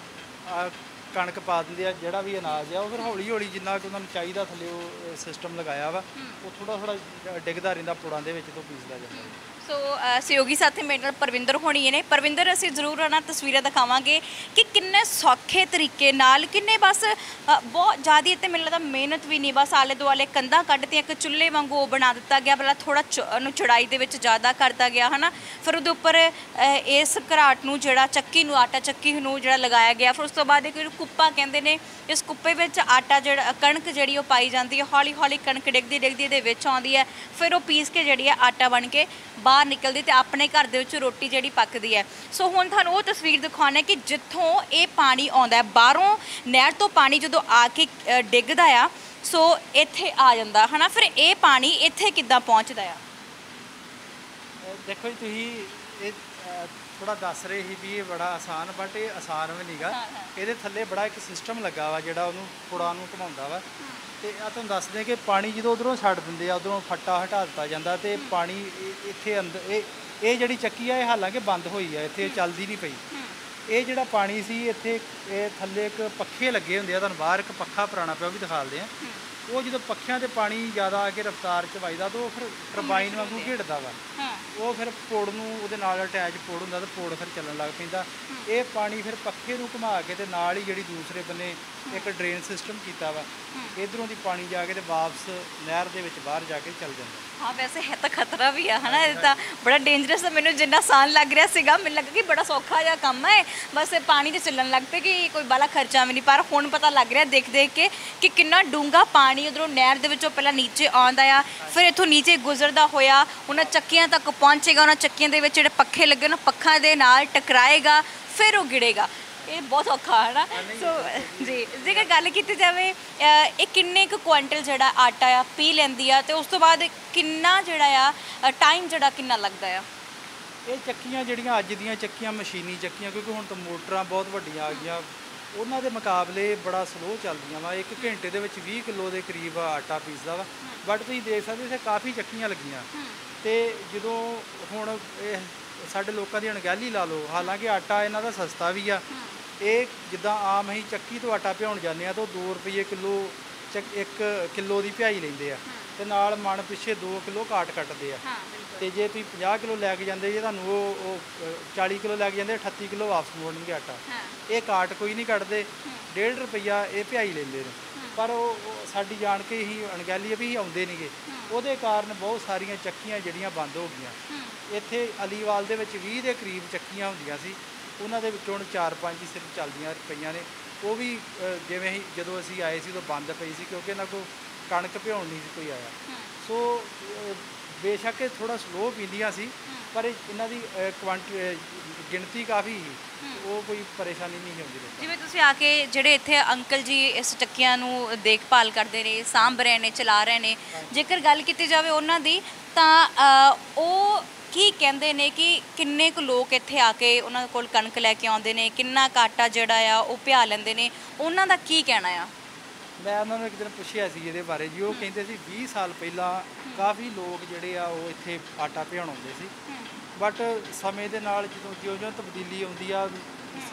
ਕਣਕ ਪਾ ਦਿੰਦੇ ਆ ਜਿਹੜਾ ਵੀ ਅਨਾਜ ਆ ਉਹ ਫਿਰ ਹੌਲੀ ਹੌਲੀ ਜਿੰਨਾ ਕਿ ਉਹਨਾਂ ਨੂੰ ਚਾਹੀਦਾ ਥੱਲੇ ਉਹ ਸਿਸਟਮ ਲਗਾਇਆ ਵਾ ਉਹ ਥੋੜਾ ਥੋੜਾ ਡਿੱਗਦਾ ਰਹਿੰਦਾ ਪੁੜਾਂ ਦੇ ਵਿੱਚ ਤੋਂ ਪੀਸਦਾ ਜਾਂਦਾ। ਸੋ ਅ, ਸਹਿਯੋਗੀ ਸਾਥੀ ਮੇਰੇ ਨਾਲ ਪਰਵਿੰਦਰ ਹੋਣੀ ਨੇ। ਪਰਵਿੰਦਰ ਅਸੀਂ ਜ਼ਰੂਰ ਉਹਨਾਂ ਤਸਵੀਰਾਂ ਦਿਖਾਵਾਂਗੇ ਕਿ ਕਿੰਨੇ ਸੌਖੇ ਤਰੀਕੇ ਨਾਲ ਕਿੰਨੇ ਬਸ ਅ, ਬਹੁਤ ਜ਼ਿਆਦਾ ਇੱਥੇ ਮੈਨੂੰ ਲੱਗਦਾ ਮਿਹਨਤ ਵੀ ਨਹੀਂ। ਬਸ ਆਲੇ ਦੁਆਲੇ ਕੰਧਾਂ ਕੱਢਤੀਆਂ ਇੱਕ ਚੁੱਲ੍ਹੇ ਵਾਂਗੂ ਉਹ ਬਣਾ ਦਿੱਤਾ ਗਿਆ। ਪਹਿਲਾਂ ਥੋੜਾ ਉਹਨੂੰ ਚੜਾਈ ਦੇ ਵਿੱਚ ਜ਼ਿਆਦਾ ਕਰਤਾ ਗਿਆ ਹਨਾ? ਫਿਰ ਉਹਦੇ ਉੱਪਰ ਅ, ਇਸ ਘਰਾਟ ਨੂੰ ਜਿਹੜਾ ਚੱਕੀ ਨੂੰ ਆਟਾ ਚੱਕੀ ਨੂੰ ਜਿਹੜਾ ਲਗਾਇਆ ਗਿਆ। ਫਿਰ ਉਸ ਤੋਂ ਬਾਅਦ ਇੱਕ ਕੁੱਪਾ ਕਹਿੰਦੇ ਨੇ ਇਸ ਕੁੱਪੇ ਵਿੱਚ ਆਟਾ ਜਿਹੜਾ ਕਣਕ ਜਿਹੜੀ ਉਹ ਪਾਈ ਜਾਂਦੀ ਹੈ। ਹੌਲੀ ਹੌਲੀ ਕਣਕ ਡਿੱਗਦੀ ਡਿੱਗਦੀ ਇਹਦੇ ਵਿੱਚ ਆਉਂਦੀ ਹੈ। ਫਿਰ ਉਹ ਪੀਸ ਕੇ ਜਿਹੜੀ ਹੈ ਆਟਾ ਬਣ ਕੇ ਬਾਹਰ ਨਿਕਲਦੀ ਤੇ ਆਪਣੇ ਘਰ ਦੇ ਵਿੱਚ ਰੋਟੀ ਜਿਹੜੀ ਪੱਕਦੀ ਹੈ। ਸੋ ਹੁਣ ਤੁਹਾਨੂੰ ਉਹ ਤਸਵੀਰ ਦਿਖਾਉਣਾ ਕਿ ਜਿੱਥੋਂ ਇਹ ਪਾਣੀ ਆਉਂਦਾ ਹੈ ਬਾਹਰੋਂ ਨਹਿਰ ਤੋਂ ਪਾਣੀ ਜਦੋਂ ਆ ਕੇ ਡਿੱਗਦਾ ਆ ਸੋ ਇੱਥੇ ਆ ਜਾਂਦਾ ਹਨਾ? ਫਿਰ ਇਹ ਪਾਣੀ ਇੱਥੇ ਕਿੱਦਾਂ ਪਹੁੰਚਦਾ ਆ? ਦੇਖੋ ਜੀ ਤੁਸੀਂ ਇਹ ਥੋੜਾ ਦੱਸ ਰਹੇ ਸੀ ਵੀ ਇਹ ਬੜਾ ਆਸਾਨ ਬਟ ਇਹ ਆਸਾਨ ਵੀ ਨਹੀਂਗਾ। ਇਹਦੇ ਥੱਲੇ ਬੜਾ ਇੱਕ ਸਿਸਟਮ ਲੱਗਾ ਵਾ ਜਿਹੜਾ ਉਹਨੂੰ ਪੁੜਾਂ ਨੂੰ ਘੁਮਾਉਂਦਾ ਵਾ। ਤੇ ਆ ਤੁਹਾਨੂੰ ਦੱਸਦੇ ਆ ਕਿ ਪਾਣੀ ਜਦੋਂ ਉਧਰੋਂ ਛੱਡ ਦਿੰਦੇ ਆ ਉਧਰੋਂ ਫੱਟਾ ਹਟਾ ਦਿੱਤਾ ਜਾਂਦਾ ਤੇ ਪਾਣੀ ਇਹ- ਇੱਥੇ ਅੰਦਰ ਇਹ ਇਹ ਜਿਹੜੀ ਚੱਕੀ ਆ ਇਹ ਹਾਲਾਂਕਿ ਬੰਦ ਹੋਈ ਆ ਇੱਥੇ ਚੱਲਦੀ ਨਹੀਂ ਪਈ। ਇਹ ਜਿਹੜਾ ਪਾਣੀ ਸੀ ਇੱਥੇ ਇਹ ਥੱਲੇ ਇੱਕ ਪੱਖੇ ਲੱਗੇ ਹੁੰਦੇ ਆ ਤੁਹਾਨੂੰ ਬਾਹਰ ਇੱਕ ਪੱਖਾ ਪੁਰਾਣਾ ਪਿਆ ਉਹ ਵੀ ਦਿਖਾਲਦੇ ਆ। ਉਹ ਜਦੋਂ ਪੱਖਿਆਂ ਤੇ ਪਾਣੀ ਜ਼ਿਆਦਾ ਆ ਕੇ ਰਫ਼ਤਾਰ ਚ ਵੱਜਦਾ ਤਾਂ ਉਹ ਫਿਰ ਟਰਬਾਈਨ ਵਾਂਗੂ ਘਿੜਦਾ ਵਾ। ਹਾਂ। ਉਹ ਫਿਰ ਪੋੜ ਨੂੰ ਉਹਦੇ ਨਾਲ ਅਟੈਚ ਪੋੜ ਹੁੰਦਾ ਤੇ ਪੋੜ ਫਿਰ ਚੱਲਣ ਲੱਗ ਪੈਂਦਾ। ਇਹ ਪਾਣੀ ਫਿਰ ਪੱਖੇ ਨੂੰ ਘੁਮਾ ਕੇ ਤੇ ਨਾਲ ਹੀ ਜਿਹੜੀ ਦੂਸਰੇ ਬੰਨੇ ਇੱਕ ਡਰੇਨ ਸਿਸਟਮ ਕੀਤਾ ਵਾ। ਇਧਰੋਂ ਦੀ ਪਾਣੀ ਜਾ ਕੇ ਤੇ ਵਾਪਸ ਨਹਿਰ ਦੇ ਵਿੱਚ ਬਾਹਰ ਜਾ ਕੇ ਚੱਲ ਜਾਂਦਾ। ਹਾਂ ਵੈਸੇ ਹੈ ਤਾਂ ਖਤਰਾ ਵੀ ਆ ਹਨਾ? ਇਹ ਤਾਂ ਬੜਾ ਡੇਂਜਰਸ ਹੈ ਮੈਨੂੰ ਜਿੰਨਾ ਆਸਾਨ ਲੱਗ ਰਿਹਾ ਸੀਗਾ ਮੈਨੂੰ ਲੱਗਾ ਕਿ ਬੜਾ ਸੌਖਾ ਜਿਹਾ ਕੰਮ ਹੈ ਬਸ ਇਹ ਪਾਣੀ ਤੇ ਚੱਲਣ ਲੱਗ ਪਏ ਕਿ ਕੋਈ ਬਾਲਾ ਖਰਚਾ ਵੀ ਨਹੀਂ। ਪਰ ਹੁਣ ਪਤਾ ਲੱਗ ਰਿਹਾ ਦੇਖ ਦੇਖ ਕੇ ਕਿ ਕਿੰਨਾ ਡੂੰਗਾ ਪਾਣੀ ਉਧਰੋਂ ਨਹਿਰ ਦੇ ਵਿੱਚੋਂ ਪਹਿਲਾਂ ਨੀਚੇ ਆਉਂਦਾ ਆ, ਫਿਰ ਇੱਥੋਂ ਨੀਚੇ ਗੁਜ਼ਰਦਾ ਹੋਇਆ, ਉਹਨਾਂ ਚੱਕੀਆਂ ਤੱਕ ਪਹੁੰਚੇਗਾ, ਉਹਨਾਂ ਚੱਕੀਆਂ ਦੇ ਵਿੱਚ ਜਿਹੜੇ ਪੱਖੇ ਲੱਗੇ, ਉਹਨਾਂ ਪੱਖਾਂ ਦੇ ਨਾਲ ਟਕਰਾਏਗਾ, ਫਿਰ ਉਹ ਗਿੜੇਗਾ ਇਹ ਬਹੁਤ ਔਖਾ ਹੈ ਨਾ ਸੋ ਜੀ, ਜੇਕਰ ਗੱਲ ਕੀਤੀ ਜਾਵੇ ਇਹ ਕਿੰਨੇ ਕੁ ਕੁਆਂਟਲ ਜਿਹੜਾ ਆਟਾ ਆ, ਪੀ ਲੈਂਦੀ ਆ, ਤੇ ਉਸ ਤੋਂ ਬਾਅਦ ਕਿੰਨਾ ਜਿਹੜਾ ਆ ਟਾਈਮ ਜਿਹੜਾ ਕਿੰਨਾ ਲੱਗਦਾ ਆ? ਇਹ ਚੱਕੀਆਂ ਜਿਹੜੀਆਂ ਅੱਜ ਦੀਆਂ ਚੱਕੀਆਂ, ਮਸ਼ੀਨੀ ਚੱਕੀਆਂ, ਕਿਉਂਕਿ ਹੁਣ ਤਾਂ ਮੋਟਰਾਂ ਬਹੁਤ ਵੱਡੀਆਂ ਆ ਗਈਆਂ ਉਹਨਾਂ ਦੇ ਮੁਕਾਬਲੇ ਬੜਾ ਸਲੋ ਚੱਲਦੀਆਂ ਵਾ। ਇੱਕ ਘੰਟੇ ਦੇ ਵਿੱਚ 20 ਕਿਲੋ ਦੇ ਕਰੀਬ ਆਟਾ ਪੀਸਦਾ ਵਾ। ਬਟ ਤੁਸੀਂ ਦੇਖ ਸਕਦੇ ਹੋ ਇੱਥੇ ਕਾਫੀ ਚੱਕੀਆਂ ਲੱਗੀਆਂ। ਤੇ ਜਦੋਂ ਹੁਣ ਇਹ ਸਾਡੇ ਲੋਕਾਂ ਦੀ ਅਣਗਹਿਲੀ ਲਾ ਲਓ ਹਾਲਾਂਕਿ ਆਟਾ ਇਹਨਾਂ ਦਾ ਸਸਤਾ ਵੀ ਆ। ਇਹ ਜਿੱਦਾਂ ਆਮ ਅਸੀਂ ਚੱਕੀ ਤੋਂ ਆਟਾ ਭਿਉਣ ਜਾਂਦੇ ਆ ਤਾਂ 2 ਰੁਪਏ ਕਿਲੋ ਚੱਕ 1 ਕਿਲੋ ਦੀ ਭਿਆਈ ਲੈਂਦੇ ਆ। ਤੇ ਨਾਲ ਮਣ ਪਿੱਛੇ 2 ਕਿਲੋ ਕਾਟ ਕੱਟਦੇ ਆ। ਹਾਂ ਤੇ ਜੇ ਤੁਸੀਂ 50 ਕਿਲੋ ਲੈ ਕੇ ਜਾਂਦੇ ਜੇ ਤੁਹਾਨੂੰ ਉਹ ਉਹ ਅ, 40 ਕਿਲੋ ਲੈ ਕੇ ਜਾਂਦੇ 38 ਕਿਲੋ ਵਾਪਸ ਮੋੜਨਗੇ ਆਟਾ। ਇਹ ਕਾਟ ਕੋਈ ਨਹੀਂ ਕੱਢਦੇ। 1.5 ਰੁਪਈਆ ਇਹ ਭਿਆਈ ਲੈਂਦੇ ਨੇ। ਪਰ ਉਹ ਸਾਡੀ ਜਾਣ ਕੇ ਹੀ ਅਣਗਹਿਲੀ ਵੀ ਆਉਂਦੇ ਨਹੀਂਗੇ ਉਹਦੇ ਕਾਰਨ ਬਹੁਤ ਸਾਰੀਆਂ ਚੱਕੀਆਂ ਜਿਹੜੀਆਂ ਬੰਦ ਹੋ ਗਈਆਂ। ਇੱਥੇ ਅਲੀਵਾਲ ਦੇ ਵਿੱਚ 20 ਦੇ ਕਰੀਬ ਚੱਕੀਆਂ ਹੁੰਦੀਆਂ ਸੀ। ਉਹਨਾਂ ਦੇ ਵਿੱਚੋਂ ਹੁਣ 4-5 ਹੀ ਸਿਰਫ ਚੱਲਦੀਆਂ ਪਈਆਂ ਨੇ। ਉਹ ਵੀ ਜਿਵੇਂ ਹੀ ਜਦੋਂ ਅਸੀਂ ਆਏ ਸੀ ਉਦੋਂ ਬੰਦ ਪਈ ਸੀ ਕਿਉਂਕਿ ਇਹਨਾਂ ਕੋਲ ਕਣਕ ਭਿਉਣ ਨਹੀਂ ਸੀ ਕੋਈ ਆਇਆ। ਸੋ ਬੇਸ਼ੱਕ ਇਹ ਥੋੜਾ ਸਲੋ ਪੀਂਦੀਆਂ ਸੀ ਪਰ ਇਹ- ਇਹਨਾਂ ਦੀ ਕੁਆਂਟੀ ਗਿਣਤੀ ਕਾਫੀ ਸੀ। ਉਹ ਕੋਈ ਪਰੇਸ਼ਾਨੀ ਨਹੀਂ ਹੁੰਦੀ। ਜਿਵੇਂ ਤੁਸੀਂ ਆ ਕੇ ਜਿਹੜੇ ਇੱਥੇ ਅੰਕਲ ਜੀ ਇਸ ਚੱਕੀਆਂ ਨੂੰ ਦੇਖਭਾਲ ਕਰਦੇ ਨੇ ਸਾਂਭ ਰਹੇ ਨੇ ਚਲਾ ਰਹੇ ਨੇ ਜੇਕਰ ਗੱਲ ਕੀਤੀ ਜਾਵੇ ਉਹਨਾਂ ਦੀ ਤਾਂ ਉਹ ਕੀ ਕਹਿੰਦੇ ਨੇ ਕਿ ਕਿੰਨੇ ਕੁ ਲੋਕ ਇੱਥੇ ਆ ਕੇ ਉਹਨਾਂ ਕੋਲ ਕਣਕ ਲੈ ਕੇ ਆਉਂਦੇ ਨੇ ਕਿੰਨਾ ਕਾਟਾ ਜਿਹੜਾ ਆ ਉਹ ਪਿਆ ਲੈਂਦੇ ਨੇ ਉਹਨਾਂ ਦਾ ਕੀ ਕਹਿਣਾ ਆ? ਮੈਂ ਉਹਨਾਂ ਨੂੰ ਇੱਕ ਦਿਨ ਪੁੱਛਿਆ ਸੀ ਇਹਦੇ ਬਾਰੇ ਜੀ ਉਹ ਕਹਿੰਦੇ ਸੀ 20 ਸਾਲ ਪਹਿਲਾਂ ਕਾਫੀ ਲੋਕ ਜਿਹੜੇ ਆ ਉਹ ਇੱਥੇ ਆਟਾ ਭਿਉਣ ਆਉਂਦੇ ਸੀ। ਬਟ ਸਮੇਂ ਦੇ ਨਾਲ ਜਦੋਂ ਜਿਉਂ-ਜਿਉਂ ਤਬਦੀਲੀ ਆਉਂਦੀ ਆ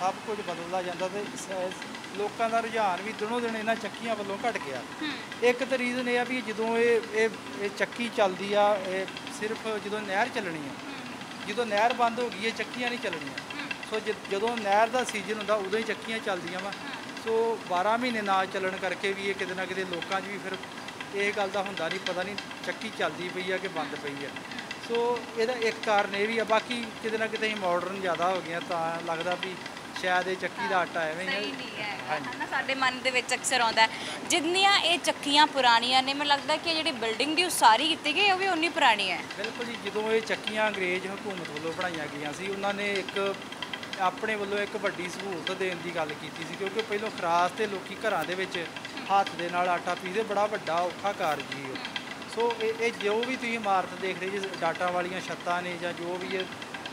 ਸਭ ਕੁਝ ਬਦਲਦਾ ਜਾਂਦਾ ਤੇ ਲੋਕਾਂ ਦਾ ਰੁਝਾਨ ਵੀ ਦਿਨੋਂ ਦਿਨ ਇਹਨਾਂ ਚੱਕੀਆਂ ਵੱਲੋਂ ਘਟ ਗਿਆ। ਇੱਕ ਤਾਂ ਰੀਜ਼ਨ ਇਹ ਆ ਵੀ ਜਦੋਂ ਇਹ ਇਹ ਇਹ ਚੱਕੀ ਚੱਲਦੀ ਆ ਇਹ ਸਿਰਫ ਜਦੋਂ ਨਹਿਰ ਚੱਲਣੀ ਆ ਜਦੋਂ ਨਹਿਰ ਬੰਦ ਹੋ ਗਈ ਇਹ ਚੱਕੀਆਂ ਨਹੀਂ ਚੱਲਣੀਆਂ। ਸੋ ਜਦੋਂ ਨਹਿਰ ਦਾ ਸੀਜ਼ਨ ਹੁੰਦਾ ਉਦੋਂ ਹੀ ਚੱਕੀਆਂ ਚੱਲਦੀਆਂ ਵਾ। ਸੋ 12 ਮਹੀਨੇ ਨਾ ਚੱਲਣ ਕਰਕੇ ਵੀ ਇਹ ਕਿਤੇ ਨਾ ਕਿਤੇ ਲੋਕਾਂ 'ਚ ਵੀ ਫਿਰ ਇਹ ਗੱਲ ਦਾ ਹੁੰਦਾ ਨਹੀਂ ਪਤਾ ਨਹੀਂ ਚੱਕੀ ਚੱਲਦੀ ਪਈ ਆ ਕਿ ਬੰਦ ਪਈ ਆ। ਸੋ ਇਹਦਾ ਇੱਕ ਕਾਰਨ ਇਹ ਵੀ ਆ ਬਾਕੀ ਕਿਤੇ ਨਾ ਕਿਤੇ ਮਾਡਰਨ ਜ਼ਿਆਦਾ ਹੋ ਗਈਆਂ ਤਾਂ ਲੱਗਦਾ ਵੀ ਸ਼ਾਇਦ ਇਹ ਚੱਕੀ ਦਾ ਆਟਾ ਐਵੇਂ ਹੀ ਹੈ। ਹਨਾ ਸਾਡੇ ਮਨ ਦੇ ਵਿੱਚ ਅਕਸਰ ਆਉਂਦਾ ਹੈ। ਜਿੰਨੀਆਂ ਇਹ ਚੱਕੀਆਂ ਪੁਰਾਣੀਆਂ ਨੇ ਮੈਨੂੰ ਲੱਗਦਾ ਕਿ ਜਿਹੜੀ ਬਿਲਡਿੰਗ ਦੀ ਉਸਾਰੀ ਕੀਤੀ ਗਈ ਉਹ ਵੀ ਉਨੀ ਪੁਰਾਣੀ ਹੈ। ਬਿਲਕੁਲ ਜੀ ਜਦੋਂ ਇਹ ਚੱਕੀਆਂ ਅੰਗਰੇਜ਼ ਹਕੂਮਤ ਵੱਲੋਂ ਬਣਾਈਆਂ ਗਈਆਂ ਸੀ ਉਹਨਾਂ ਨੇ ਇੱਕ ਆਪਣੇ ਵੱਲੋਂ ਇੱਕ ਵੱਡੀ ਸਹੂਲਤ ਦੇਣ ਦੀ ਗੱਲ ਕੀਤੀ ਸੀ, ਕਿਉਂਕਿ ਪਹਿਲਾਂ ਖਰਾਸ ਤੇ ਲੋਕੀ ਘਰਾਂ ਦੇ ਵਿੱਚ ਹੱਥ ਦੇ ਨਾਲ ਆਟਾ ਪੀਦੇ, ਬੜਾ ਵੱਡਾ ਔਖਾ ਕਾਰਜ ਸੀ ਸੋ ਇਹ ਇਹ ਜੋ ਵੀ ਤੁਸੀਂ ਇਮਾਰਤ ਦੇਖ ਰਹੇ ਜੀ ਡਾਟਾ ਵਾਲੀਆਂ ਛੱਤਾਂ ਨੇ ਜਾਂ ਜੋ ਵੀ ਇਹ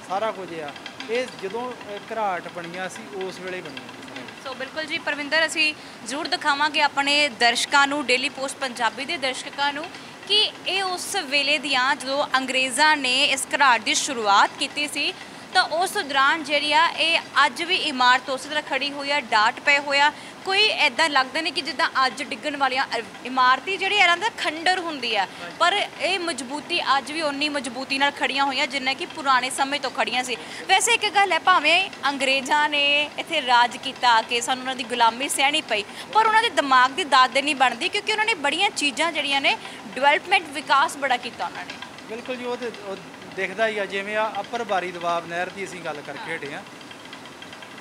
ਸਾਰਾ ਕੁਝ ਆ, ਇਹ ਜਦੋਂ ਘਰਾਟ ਬਣੀਆਂ ਸੀ, ਉਸ ਵੇਲੇ ਬਣੀਆਂ ਸੋ। ਬਿਲਕੁਲ ਜੀ, ਪਰਵਿੰਦਰ, ਅਸੀਂ ਜ਼ਰੂਰ ਦਿਖਾਵਾਂਗੇ ਆਪਣੇ ਦਰਸ਼ਕਾਂ ਨੂੰ ਡੇਲੀ ਪੋਸਟ ਪੰਜਾਬੀ ਦੇ ਦਰਸ਼ਕਾਂ ਨੂੰ, ਕਿ ਇਹ ਉਸ ਵੇਲੇ ਦੀਆਂ ਜਦੋਂ ਅੰਗਰੇਜ਼ਾਂ ਨੇ ਇਸ ਘਰਾਟ ਦੀ ਸ਼ੁਰੂਆਤ ਕੀਤੀ ਸੀ ਤਾਂ ਉਸ ਦੌਰਾਨ ਜਿਹੜੀ ਆ, ਇਹ ਅੱਜ ਵੀ ਇਮਾਰਤ ਉਸੇ ਤਰ੍ਹਾਂ ਖੜੀ ਹੋਈ ਆ, ਡਾਟ ਪਏ ਹੋਇਆ ਕੋਈ ਐਦਾਂ ਲੱਗਦਾ ਨਹੀਂ ਕਿ ਜਿੱਦਾਂ ਅੱਜ ਡਿੱਗਣ ਵਾਲੀਆਂ ਇਮਾਰਤੀ ਜਿਹੜੀ ਇਹਨਾਂ ਦਾ ਖੰਡਰ ਹੁੰਦੀ ਆ। ਪਰ ਇਹ ਮਜ਼ਬੂਤੀ ਅੱਜ ਵੀ ਓਨੀ ਮਜ਼ਬੂਤੀ ਨਾਲ ਖੜੀਆਂ ਹੋਈਆਂ, ਜਿੰਨਾ ਕਿ ਪੁਰਾਣੇ ਸਮੇਂ ਤੋਂ ਖੜੀਆਂ ਸੀ। ਵੈਸੇ ਇੱਕ ਗੱਲ ਹੈ, ਭਾਵੇਂ ਅੰਗਰੇਜ਼ਾਂ ਨੇ ਇੱਥੇ ਰਾਜ ਕੀਤਾ ਆ ਕੇ ਸਾਨੂੰ ਉਹਨਾਂ ਦੀ ਗੁਲਾਮੀ ਸਹਿਣੀ ਪਈ, ਪਰ ਉਹਨਾਂ ਦੇ ਦਿਮਾਗ ਦੀ ਦਾਦ ਨਹੀਂ ਬਣਦੀ, ਕਿਉਂਕਿ ਉਹਨਾਂ ਨੇ ਬੜੀਆਂ ਚੀਜ਼ਾਂ ਜਿਹੜੀਆਂ ਨੇ ਡਿਵੈਲਪਮੈਂਟ ਵਿਕਾਸ ਬੜਾ ਕੀਤਾ ਉਹਨਾਂ ਨੇ। ਬਿਲਕੁਲ ਜੀ ਉਹ ਦਿਖਦਾ ਹੀ ਆ ਜਿਵੇਂ ਆ ਅਪਰ ਬਾਰੀ ਦਬਾਬ ਨਹਿਰ ਦੀ ਅਸੀਂ ਗੱਲ ਕਰਕੇ ਹਟੇ ਆ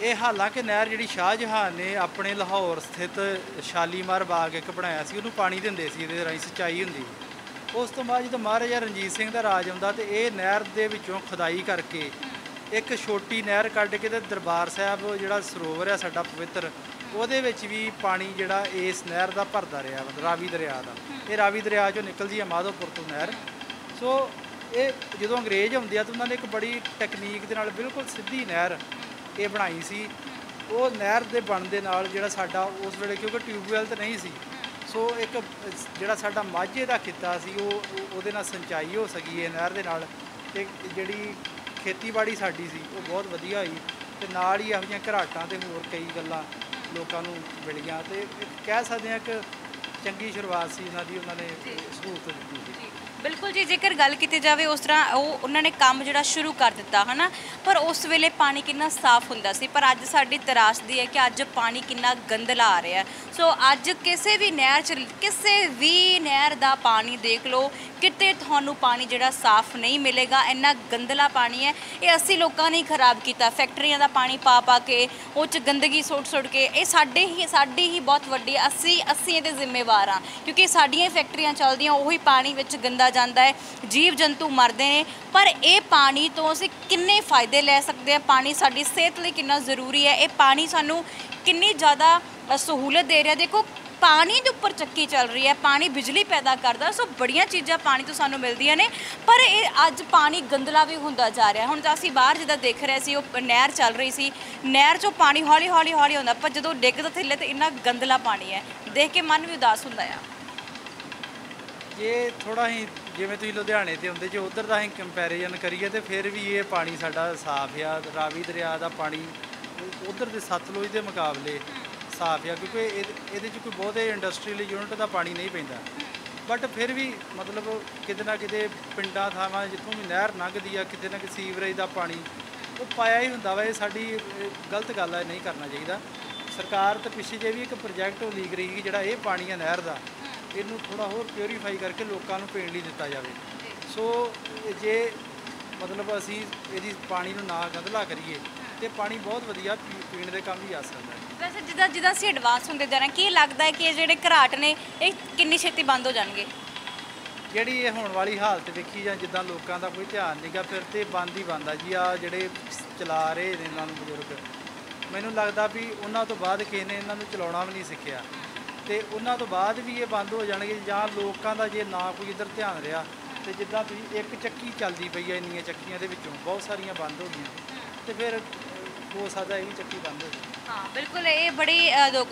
ਇਹ ਹਾਲਾਂਕਿ ਨਹਿਰ ਜਿਹੜੀ ਸ਼ਾਹਜਹਾਨ ਨੇ ਆਪਣੇ ਲਾਹੌਰ ਸਥਿਤ ਸ਼ਾਲੀਮਾਰ ਬਾਗ ਇੱਕ ਬਣਾਇਆ ਸੀ ਉਹਨੂੰ ਪਾਣੀ ਦਿੰਦੇ ਸੀ ਇਹਦੇ ਰਾਹੀਂ ਸਿੰਚਾਈ ਹੁੰਦੀ ਉਸ ਤੋਂ ਬਾਅਦ ਜਦੋਂ ਮਹਾਰਾਜਾ ਰਣਜੀਤ ਸਿੰਘ ਦਾ ਰਾਜ ਆਉਂਦਾ ਤੇ ਇਹ ਨਹਿਰ ਦੇ ਵਿੱਚੋਂ ਖੁਦਾਈ ਕਰਕੇ ਇੱਕ ਛੋਟੀ ਨਹਿਰ ਕੱਢ ਕੇ ਤੇ ਦਰਬਾਰ ਸਾਹਿਬ ਜਿਹੜਾ ਸਰੋਵਰ ਆ ਸਾਡਾ ਪਵਿੱਤਰ ਉਹਦੇ ਵਿੱਚ ਵੀ ਪਾਣੀ ਜਿਹੜਾ ਇਸ ਨਹਿਰ ਦਾ ਭਰਦਾ ਰਿਹਾ ਵਾ, ਰਾਵੀ ਦਰਿਆ ਦਾ। ਇਹ ਰਾਵੀ ਦਰਿਆ ਚੋਂ ਨਿਕਲਦੀ ਆ ਮਾਧੋਪੁਰ ਤੋਂ ਨਹਿਰ। ਸੋ ਇਹ ਜਦੋਂ ਅੰਗਰੇਜ਼ ਆਉਂਦੇ ਆ ਤਾਂ ਉਹਨਾਂ ਨੇ ਇੱਕ ਬੜੀ ਟੈਕਨੀਕ ਦੇ ਨਾਲ ਬਿਲਕੁਲ ਸਿੱਧੀ ਨਹਿਰ ਇਹ ਬਣਾਈ ਸੀ। ਉਹ ਨਹਿਰ ਦੇ ਬਣਨ ਦੇ ਨਾਲ ਜਿਹੜਾ ਸਾਡਾ ਉਸ ਵੇਲੇ ਕਿਉਂਕਿ ਟਿਊਬਵੈਲ ਤਾਂ ਨਹੀਂ ਸੀ, ਸੋ ਇੱਕ ਜਿਹੜਾ ਸਾਡਾ ਮਾਝੇ ਦਾ ਖਿੱਤਾ ਸੀ, ਉਹ ਉਹਦੇ ਨਾਲ ਸਿੰਚਾਈ ਹੋ ਸਕੀ ਇਹ ਨਹਿਰ ਦੇ ਨਾਲ। ਤੇ ਜਿਹੜੀ ਖੇਤੀਬਾੜੀ ਸਾਡੀ ਸੀ, ਉਹ ਬਹੁਤ ਵਧੀਆ ਹੋਈ ਤੇ ਨਾਲ ਹੀ ਇਹੋ ਜਿਹੀਆਂ ਘਰਾਟਾਂ ਤੇ ਹੋਰ ਕਈ ਗੱਲਾਂ ਲੋਕਾਂ ਨੂੰ ਮਿਲੀਆਂ। ਤੇ ਕਹਿ ਸਕਦੇ ਹਾਂ ਕਿ ਚੰਗੀ ਸ਼ੁਰੂਆਤ ਸੀ ਇਹਨਾਂ ਦੀ ਉਹਨਾਂ ਨੇ ਸਹੂਲਤ ਦਿੱਤੀ ਸੀ। ਬਿਲਕੁਲ ਜੀ ਜੇਕਰ ਗੱਲ ਕੀਤੀ ਜਾਵੇ ਉਸ ਤਰ੍ਹਾਂ ਉਹ ਉਹਨਾਂ ਨੇ ਕੰਮ ਜਿਹੜਾ ਸ਼ੁਰੂ ਕਰ ਦਿੱਤਾ ਹਨਾ? ਪਰ ਉਸ ਵੇਲੇ ਪਾਣੀ ਕਿੰਨਾ ਸਾਫ਼ ਹੁੰਦਾ ਸੀ ਪਰ ਅੱਜ ਸਾਡੀ ਤਰਾਸਦੀ ਹੈ ਕਿ ਅੱਜ ਪਾਣੀ ਕਿੰਨਾ ਗੰਦਲਾ ਆ ਰਿਹਾ ਸੋ ਅੱਜ ਕਿਸੇ ਵੀ ਨਹਿਰ ਚ ਕਿਸੇ ਵੀ ਨਹਿਰ ਦਾ ਪਾਣੀ ਦੇਖ ਲਓ ਕਿਤੇ ਤੁਹਾਨੂੰ ਪਾਣੀ ਜਿਹੜਾ ਸਾਫ਼ ਨਹੀਂ ਮਿਲੇਗਾ ਇੰਨਾ ਗੰਦਲਾ ਪਾਣੀ ਹੈ। ਇਹ ਅਸੀਂ ਲੋਕਾਂ ਨੇ ਖਰਾਬ ਕੀਤਾ ਫੈਕਟਰੀਆਂ ਦਾ ਪਾਣੀ ਪਾ ਪਾ ਕੇ ਉਹ ਚ ਗੰਦਗੀ ਸੁੱਟ ਸੁੱਟ ਕੇ ਇਹ ਸਾਡੇ ਹੀ ਸਾਡੀ ਹੀ ਬਹੁਤ ਵੱਡੀ ਅਸੀਂ ਅਸੀਂ ਇਹਦੇ ਜ਼ਿੰਮੇਵਾਰ ਹਾਂ ਕਿਉਂਕਿ ਸਾਡੀਆਂ ਫੈਕਟਰੀਆਂ ਚੱਲਦੀਆਂ, ਉਹੀ ਪਾਣੀ ਵਿੱਚ ਗੰਦਾ ਜਾਂਦਾ ਹੈ ਜੀਵ ਜੰਤੂ ਮਰਦੇ ਨੇ। ਪਰ ਇਹ ਪਾਣੀ ਤੋਂ ਅਸੀਂ ਕਿੰਨੇ ਫਾਇਦੇ ਲੈ ਸਕਦੇ ਹਾਂ? ਪਾਣੀ ਸਾਡੀ ਸਿਹਤ ਲਈ ਕਿੰਨਾ ਜ਼ਰੂਰੀ ਹੈ? ਇਹ ਪਾਣੀ ਸਾਨੂੰ ਕਿੰਨੀ ਜ਼ਿਆਦਾ ਸਹੂਲਤ ਦੇ ਰਿਹਾ? ਦੇਖੋ ਪਾਣੀ ਦੇ ਉੱਪਰ ਚੱਕੀ ਚੱਲ ਰਹੀ ਹੈ ਪਾਣੀ ਬਿਜਲੀ ਪੈਦਾ ਕਰਦਾ ਸੋ ਬੜੀਆਂ ਚੀਜ਼ਾਂ ਪਾਣੀ ਤੋਂ ਸਾਨੂੰ ਮਿਲਦੀਆਂ ਨੇ। ਪਰ ਇਹ ਅੱਜ ਪਾਣੀ ਗੰਦਲਾ ਵੀ ਹੁੰਦਾ ਜਾ ਰਿਹਾ ਹੁਣ ਤਾਂ ਅਸੀਂ ਬਾਹਰ ਜਿੱਦਾਂ ਦੇਖ ਰਹੇ ਸੀ ਉਹ ਨਹਿਰ ਚੱਲ ਰਹੀ ਸੀ। ਨਹਿਰ 'ਚੋਂ ਪਾਣੀ ਹੌਲੀ ਹੌਲੀ ਹੌਲੀ ਆਉਂਦਾ ਪਰ ਜਦੋਂ ਡਿੱਗਦਾ ਥੱਲੇ ਤੇ ਇੰਨਾ ਗੰਦਲਾ ਪਾਣੀ ਹੈ। ਦੇਖ ਕੇ ਮਨ ਵੀ ਉਦਾਸ ਹੁੰਦਾ ਆ। ਜੇ ਥੋੜਾ ਹੀ ਜਿਵੇਂ ਤੁਸੀਂ ਲੁਧਿਆਣੇ ਤੇ ਹੁੰਦੇ ਜੇ ਉਧਰ ਦਾ ਅਸੀਂ ਕੰਪੈਰੀਜ਼ਨ ਕਰੀਏ ਤੇ ਫਿਰ ਵੀ ਇਹ ਪਾਣੀ ਸਾਡਾ ਸਾਫ਼ ਆ ਰਾਵੀ ਦਰਿਆ ਦਾ ਪਾਣੀ ਉਧਰ ਦੇ ਸਤਲੁਜ ਦੇ ਮੁਕਾਬਲੇ ਸਾਫ਼ ਆ ਕਿਉਂਕਿ ਇਹ- ਇਹਦੇ 'ਚ ਕੋਈ ਬਹੁਤੇ ਇੰਡਸਟਰੀਅਲ ਯੂਨਿਟ ਦਾ ਪਾਣੀ ਨਹੀਂ ਪੈਂਦਾ। ਬਟ ਫਿਰ ਵੀ ਮਤਲਬ ਕਿਤੇ ਨਾ ਕਿਤੇ ਪਿੰਡਾਂ ਥਾਵਾਂ ਜਿੱਥੋਂ ਵੀ ਨਹਿਰ ਲੰਘਦੀ ਆ ਕਿਤੇ ਨਾ ਕਿਤੇ ਸੀਵਰੇਜ ਦਾ ਪਾਣੀ ਉਹ ਪਾਇਆ ਹੀ ਹੁੰਦਾ ਵਾ ਇਹ ਸਾਡੀ ਗਲਤ ਗੱਲ ਹੈ ਨਹੀਂ ਕਰਨਾ ਚਾਹੀਦਾ। ਸਰਕਾਰ ਤੇ ਪਿੱਛੇ ਜੇ ਵੀ ਇੱਕ ਪ੍ਰੋਜੈਕਟ ਲੀਕ ਰਹੀ ਕਿ ਜਿਹੜਾ ਇਹ ਪਾਣੀ ਆ ਨਹਿਰ ਦਾ ਇਹਨੂੰ ਥੋੜਾ ਹੋਰ ਪਿਉਰੀਫਾਈ ਕਰਕੇ ਲੋਕਾਂ ਨੂੰ ਪੀਣ ਲਈ ਦਿੱਤਾ ਜਾਵੇ। ਸੋ ਜੇ ਮਤਲਬ ਅਸੀਂ ਇਹਦੀ ਪਾਣੀ ਨੂੰ ਨਾ ਗੰਦਲਾ ਕਰੀਏ ਤੇ ਪਾਣੀ ਬਹੁਤ ਵਧੀਆ ਪੀ- ਪੀਣ ਦੇ ਕੰਮ ਵੀ ਆ ਸਕਦਾ ਹੈ। ਵੈਸੇ ਜਿੱਦਾਂ ਜਿੱਦਾਂ ਅਸੀਂ ਐਡਵਾਂਸ ਹੁੰਦੇ ਜਾ ਰਹੇ ਹਾਂ ਕੀ ਲੱਗਦਾ ਹੈ ਕਿ ਇਹ ਜਿਹੜੇ ਘਰਾਟ ਨੇ ਇਹ ਕਿੰਨੀ ਛੇਤੀ ਬੰਦ ਹੋ ਜਾਣਗੇ? ਜਿਹੜੀ ਇਹ ਹੋਣ ਵਾਲੀ ਹਾਲਤ ਵੇਖੀ ਜਾਂ ਜਿੱਦਾਂ ਲੋਕਾਂ ਦਾ ਕੋਈ ਧਿਆਨ ਨਹੀਂਗਾ ਫਿਰ ਤੇ ਬੰਦ ਹੀ ਬੰਦ ਆ ਜੀ ਆ ਜਿਹੜੇ ਚਲਾ ਰਹੇ ਨੇ ਇਹਨਾਂ ਨੂੰ ਬਜ਼ੁਰਗ। ਮੈਨੂੰ ਲੱਗਦਾ ਵੀ ਉਹਨਾਂ ਤੋਂ ਬਾਅਦ ਕਿਸੇ ਨੇ ਇਹਨਾਂ ਨੂੰ ਚਲਾਉਣਾ ਵੀ ਨਹੀਂ ਸਿੱਖਿਆ। ਤੇ ਉਹਨਾਂ ਤੋਂ ਬਾਅਦ ਵੀ ਇਹ ਬੰਦ ਹੋ ਜਾਣਗੇ ਜਾਂ ਲੋਕਾਂ ਦਾ ਜੇ ਨਾ ਕੋਈ ਇੱਧਰ ਧਿਆਨ ਰਿਹਾ ਤੇ ਜਿੱਦਾਂ ਤੁਸੀਂ ਇੱਕ ਚੱਕੀ ਚੱਲਦੀ ਪਈ ਆ ਇੰਨੀਆਂ ਚੱਕੀਆਂ ਦੇ ਵਿੱਚੋਂ ਬਹੁਤ ਸਾਰੀਆਂ ਬੰਦ ਹੋ ਗਈਆਂ। ਤੇ ਫਿਰ ਹੋ ਸਕਦਾ ਇਹ ਵੀ ਚੱਕੀ ਬੰਦ ਹੋ ਜਾਵੇ। ਹਾਂ, ਬਿਲਕੁਲ, ਇਹ ਬੜੀ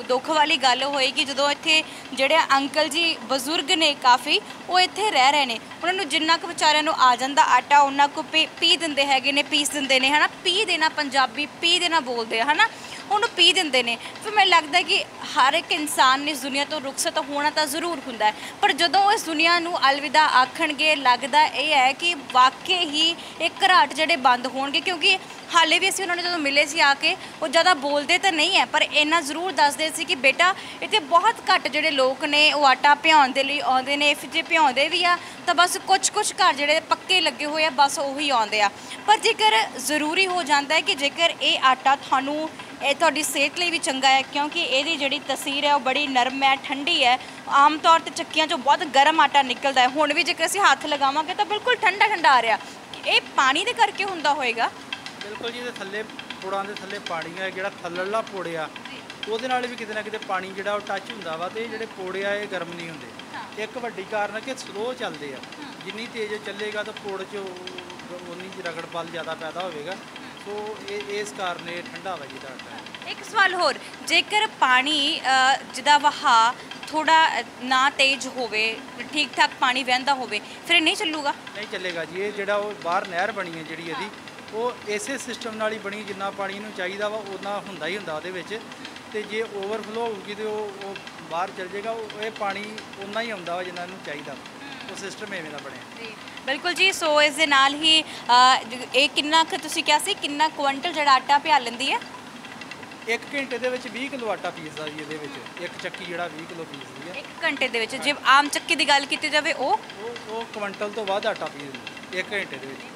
ਦੁੱਖ- ਵਾਲੀ ਗੱਲ ਹੋਏਗੀ। ਜਦੋਂ ਇੱਥੇ ਜਿਹੜੇ ਅੰਕਲ ਜੀ ਬਜ਼ੁਰਗ ਨੇ ਕਾਫੀ, ਉਹ ਇੱਥੇ ਰਹਿ ਰਹੇ ਨੇ। ਉਹਨਾਂ ਨੂੰ ਜਿੰਨਾ ਕੁ ਵਿਚਾਰਿਆਂ ਨੂੰ ਆ ਜਾਂਦਾ ਆਟਾ, ਉਹਨਾਂ ਕੁ ਪੀ ਦਿੰਦੇ ਹੈਗੇ ਨੇ, ਪੀਸ ਦਿੰਦੇ ਨੇ, ਹਨਾ? ਪੀ ਦੇਣਾ ਪੰਜਾਬੀ, ਪੀ ਦੇਣਾ ਬੋਲਦੇ ਆ, ਹਨਾ? ਉਹਨੂੰ ਪੀ ਦਿੰਦੇ ਨੇ। ਫਿਰ ਮੈਨੂੰ ਲੱਗਦਾ ਕਿ ਹਰ ਇੱਕ ਇਨਸਾਨ ਨੇ ਇਸ ਦੁਨੀਆ ਤੋਂ ਰੁਖਸਤ ਹੋਣਾ ਤਾਂ ਜ਼ਰੂਰ ਹੁੰਦਾ ਹੈ। ਪਰ ਜਦੋਂ ਇਸ ਦੁਨੀਆ ਨੂੰ ਅਲਵਿਦਾ ਆਖਣਗੇ, ਲੱਗਦਾ ਇਹ ਹੈ ਕਿ ਵਾਕਈ ਹੀ ਇਹ ਘਰਾਟ ਜਿਹੜੇ ਬੰਦ ਹੋਣਗੇ, ਕਿਉਂਕਿ ਹਾਲੇ ਵੀ ਅਸੀਂ ਉਹਨਾਂ ਨੂੰ ਜਦੋਂ ਮਿਲੇ ਸੀ ਆ ਕੇ, ਉਹ ਜ਼ਿਆਦਾ ਬੋਲਦੇ ਤਾਂ ਨਹੀਂ ਹੈ, ਪਰ ਇੰਨਾ ਜ਼ਰੂਰ ਦੱਸਦੇ ਸੀ ਕਿ ਬੇਟਾ, ਇੱਥੇ ਬਹੁਤ ਘੱਟ ਜਿਹੜੇ ਲੋਕ ਨੇ, ਉਹ ਆਟਾ ਭਿਉਣ ਦੇ ਲਈ ਆਉਂਦੇ ਨੇ if ਜੇ ਭਿਉਂਦੇ ਵੀ ਆ, ਤਾਂ ਬਸ ਕੁਝ ਕੁਝ ਘਰ ਜਿਹੜੇ ਪੱਕੇ ਲੱਗੇ ਹੋਏ ਆ, ਬਸ ਉਹੀ ਆਉਂਦੇ ਆ। ਪਰ ਜੇਕਰ ਜ਼ਰੂਰੀ ਹੋ ਜਾਂਦਾ ਹੈ ਕਿ ਜੇਕਰ ਇਹ ਆਟਾ ਤੁਹਾਨੂੰ, ਇਹ ਤੁਹਾਡੀ ਸਿਹਤ ਲਈ ਵੀ ਚੰਗਾ ਹੈ, ਕਿਉਂਕਿ ਇਹਦੀ ਜਿਹੜੀ ਤਸੀਰ ਹੈ, ਉਹ ਬੜੀ ਨਰਮ ਹੈ, ਠੰਡੀ ਹੈ, ਆਮ ਤੌਰ ਤੇ ਚੱਕੀਆਂ 'ਚੋਂ ਬਹੁਤ ਗਰਮ ਆਟਾ ਨਿਕਲਦਾ ਹੈ। ਹੁਣ ਵੀ ਜੇਕਰ ਅਸੀਂ ਹੱਥ ਲਗਾਵਾਂਗੇ ਤਾਂ ਬਿਲਕੁਲ ਠੰਡਾ ਠੰਡਾ ਆ ਰਿਹਾ। ਇਹ ਪਾਣੀ ਦੇ ਕਰਕੇ ਹੁੰਦਾ ਹੋਏਗਾ ਬਿਲਕੁਲ ਜੀ ਇਹਦੇ ਥੱਲੇ ਪੁੜਾਂ ਦੇ ਥੱਲੇ ਪਾਣੀ ਆ ਜਿਹੜਾ ਥੱਲੜਾ ਪੋੜਿਆ। ਉਹਦੇ ਨਾਲ ਵੀ ਕਿਤੇ ਨਾ ਕਿਤੇ ਪਾਣੀ ਜਿਹੜਾ ਉਹ ਟੱਚ ਹੁੰਦਾ ਵਾ ਤੇ ਇਹ ਜਿਹੜੇ ਪੋੜੇ ਆ ਇਹ ਗਰਮ ਨਹੀਂ ਹੁੰਦੇ। ਇੱਕ ਵੱਡੀ ਕਾਰਨ ਹੈ ਕਿ ਸਲੋ ਚੱਲਦੇ ਆ। ਜਿੰਨੀ ਤੇਜ਼ ਚੱਲੇਗਾ ਤਾਂ ਪੋੜ 'ਚ ਉਨੀ ਜਿਹੀ ਰਗੜਪਲ ਜ਼ਿਆਦਾ ਪੈਦਾ ਹੋਵੇਗਾ। ਸੋ ਇਹ ਇਸ ਕਾਰਨ ਇਹ ਠੰਡਾ ਵਾ ਆਟਾ ਹੈ ਇੱਕ ਸਵਾਲ ਹੋਰ ਜੇਕਰ ਪਾਣੀ ਜਿਹਦਾ ਵਹਾ ਥੋੜਾ ਨਾ ਤੇਜ਼ ਹੋਵੇ ਠੀਕ ਠਾਕ ਪਾਣੀ ਵਹਿੰਦਾ ਹੋਵੇ ਫਿਰ ਇਹ ਨਹੀਂ ਚੱਲੂਗਾ? ਨਹੀਂ ਚੱਲੇਗਾ ਜੀ ਇਹ ਜਿਹੜਾ ਉਹ ਬਾਹਰ ਨਹਿਰ ਬਣੀ ਹੈ ਜਿਹੜੀ ਇਹਦੀ ਉਹ ਇਸੇ ਸਿਸਟਮ ਨਾਲ ਹੀ ਬਣੀ ਜਿੰਨਾ ਪਾਣੀ ਨੂੰ ਚਾਹੀਦਾ ਵਾ ਉਹਨਾਂ ਹੁੰਦਾ ਹੀ ਹੁੰਦਾ ਉਹਦੇ ਵਿੱਚ। ਤੇ ਜੇ ਓਵਰਫਲੋ ਹੋਊਗੀ ਤੇ ਉਹ ਉਹ ਬਾਹਰ ਚੱਲ ਜਾਏਗਾ ਉਹ ਇਹ ਪਾਣੀ ਉਨਾ ਹੀ ਆਉਂਦਾ ਵਾ ਜਿੰਨਾ ਇਹਨੂੰ ਚਾਹੀਦਾ। ਉਹ ਸਿਸਟਮ ਐਵੇਂ ਦਾ ਬਣਿਆ। ਬਿਲਕੁਲ ਜੀ ਸੋ ਇਸ ਦੇ ਨਾਲ ਹੀ ਇਹ ਕਿੰਨਾ ਕੁ ਤੁਸੀਂ ਕਿਹਾ ਸੀ ਕਿੰਨਾ ਕੁਇੰਟਲ ਜਿਹੜਾ ਆਟਾ ਪਿਆ ਲੈਂਦੀ ਹੈ? ਇੱਕ ਘੰਟੇ ਦੇ ਵਿੱਚ 20 ਕਿਲੋ ਆਟਾ ਪੀਸਦਾ ਜੀ ਇਹਦੇ ਵਿੱਚ। ਇੱਕ ਚੱਕੀ ਜਿਹੜਾ 20 ਕਿਲੋ ਪੀਸਦੀ ਆ 1 ਘੰਟੇ ਦੇ ਵਿੱਚ ਜੇ ਆਮ ਚੱਕੀ ਦੀ ਗੱਲ ਕੀਤੀ ਜਾਵੇ ਉਹ? ਉਹ ਉਹ ਕੁਇੰਟਲ ਤੋਂ ਵੱਧ ਆਟਾ ਪੀਸਦੀ ਇੱਕ ਘੰਟੇ ਦੇ ਵਿੱਚ।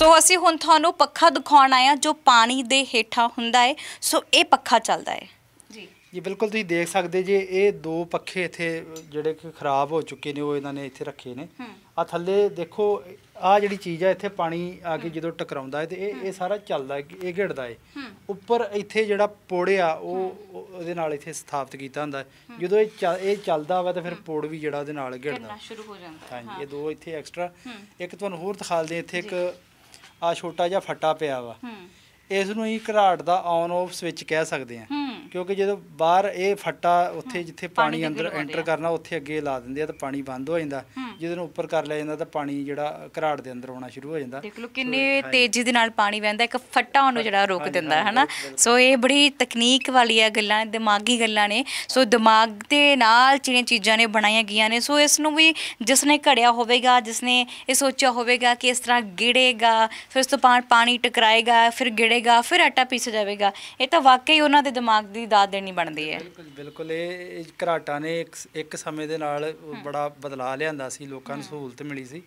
ਸੋ ਅਸੀਂ ਹੁਣ ਤੁਹਾਨੂੰ ਪੱਖਾ ਦਿਖਾਉਣ ਆਏ ਹਾਂ ਜੋ ਪਾਣੀ ਦੇ ਹੇਠਾਂ ਹੁੰਦਾ ਹੈ। ਸੋ ਇਹ ਪੱਖਾ ਚੱਲਦਾ ਹੈ। ਜੀ। ਜੀ ਬਿਲਕੁਲ ਤੁਸੀਂ ਦੇਖ ਸਕਦੇ ਜੇ ਇਹ ਦੋ ਪੱਖੇ ਇੱਥੇ ਜਿਹੜੇ ਕਿ ਖਰਾਬ ਹੋ ਚੁੱਕੇ ਨੇ ਉਹ ਇਹਨਾਂ ਨੇ ਇੱਥੇ ਰੱਖੇ ਨੇ। ਆ ਥੱਲੇ ਦੇਖੋ ਆ ਜਿਹੜੀ ਚੀਜ਼ ਆ ਇੱਥੇ ਪਾਣੀ ਆ ਕੇ ਜਦੋਂ ਟਕਰਾਉਂਦਾ ਹੈ ਤੇ ਇਹ ਇਹ ਸਾਰਾ ਚੱਲਦਾ ਹੈ ਇਹ ਘਿੜਦਾ ਹੈ। ਉੱਪਰ ਇੱਥੇ ਜਿਹੜਾ ਪੋੜਿਆ ਉਹ ਉਹ- ਉਹਦੇ ਨਾਲ ਇੱਥੇ ਸਥਾਪਿਤ ਕੀਤਾ ਹੁੰਦਾ ਹੈ। ਜਦੋਂ ਇਹ ਇਹ ਚੱਲਦਾ ਵਾ ਤਾਂ ਫਿਰ ਪੋੜ ਵੀ ਜਿਹੜਾ ਉਹਦੇ ਨਾਲ ਘਿੜਦਾ। ਕਰਨਾ ਸ਼ੁਰੂ ਹੋ ਜਾਂਦਾ ਹੈ। ਹਾਂਜੀ ਇਹ ਦੋ ਇੱਥੇ ਐਕਸਟਰਾ। ਇੱਕ ਤੁਹਾਨੂੰ ਹੋਰ ਦਿਖਾ ਦਦੇ ਇੱਥੇ ਇੱਕ ਆ ਛੋਟਾ ਜਿਹਾ ਫੱਟਾ ਪਿਆ ਵਾ। ਇਸ ਨੂੰ ਹੀ ਘਰਾਟ ਦਾ ਔਨ ਆਫ ਸਵਿਚ ਕਹਿ ਸਕਦੇ ਆ। ਹੂੰ। ਕਿਉਂਕਿ ਜਦੋਂ ਬਾਹਰ ਇਹ ਫੱਟਾ ਉੱਥੇ ਜਿੱਥੇ ਪਾਣੀ ਅੰਦਰ ਐਂਟਰ। ਕਰਨਾ ਉੱਥੇ ਅੱਗੇ ਲਾ ਦਿੰਦੇ ਆ ਤਾਂ ਪਾਣੀ ਬੰਦ ਹੋ ਜਾਂਦਾ। ਜਿਹਦੇ ਨੂੰ ਉੱਪਰ ਕਰ ਲਿਆ ਜਾਂਦਾ ਤਾਂ ਪਾਣੀ ਜਿਹੜਾ ਘਰਾਟ ਦੇ ਅੰਦਰ ਆਉਣਾ ਸ਼ੁਰੂ ਹੋ ਜਾਂਦਾ। ਦੇਖ ਲਓ ਕਿੰਨੇ ਤੇਜ਼ੀ ਦੇ ਨਾਲ ਪਾਣੀ ਵਹਿੰਦਾ ਇੱਕ ਫੱਟਾ ਉਹਨੂੰ ਜਿਹੜਾ ਰੋਕ ਦਿੰਦਾ ਹੈ ਹਨਾ? ਸੋ ਇਹ ਬੜੀ ਤਕਨੀਕ ਵਾਲੀ ਆ ਗੱਲਾਂ ਦਿਮਾਗੀ ਗੱਲਾਂ ਨੇ। ਸੋ ਦਿਮਾਗ ਦੇ ਨਾਲ ਜਿਹੜੀਆਂ ਚੀਜ਼ਾਂ ਨੇ ਬਣਾਈਆਂ ਗਈਆਂ ਨੇ ਸੋ ਇਸ ਨੂੰ ਵੀ ਜਿਸ ਨੇ ਘੜਿਆ ਹੋਵੇਗਾ ਜਿਸ ਨੇ ਇਹ ਸੋਚਿਆ ਹੋਵੇਗਾ ਕਿ ਇਸ ਤਰ੍ਹਾਂ ਗਿੜੇਗਾ ਫਿਰ ਉਸ ਤੋਂ ਪਾਣੀ ਟਕਰਾਏਗਾ ਫਿਰ ਗਿੜੇਗਾ ਫਿਰ ਆਟਾ ਪੀਸ ਜਾਵੇਗਾ ਇਹ ਤਾਂ ਵਾਕਈ ਉਹਨਾਂ ਦੇ ਦਿਮਾਗ ਦੀ ਦਾਤ ਦੇਣੀ ਬਣਦੀ ਹੈ। ਬਿਲਕੁਲ ਬਿਲਕੁਲ। ਇਹ ਇਹ ਘਰਾਟਾਂ ਨੇ ਇੱਕ ਇੱਕ ਸਮੇਂ ਦੇ ਨਾਲ ਬੜਾ ਬਦਲਾਅ ਲਿਆਂਦਾ ਸੀ ਲੋਕਾਂ ਨੂੰ ਸਹੂਲਤ ਮਿਲੀ ਸੀ।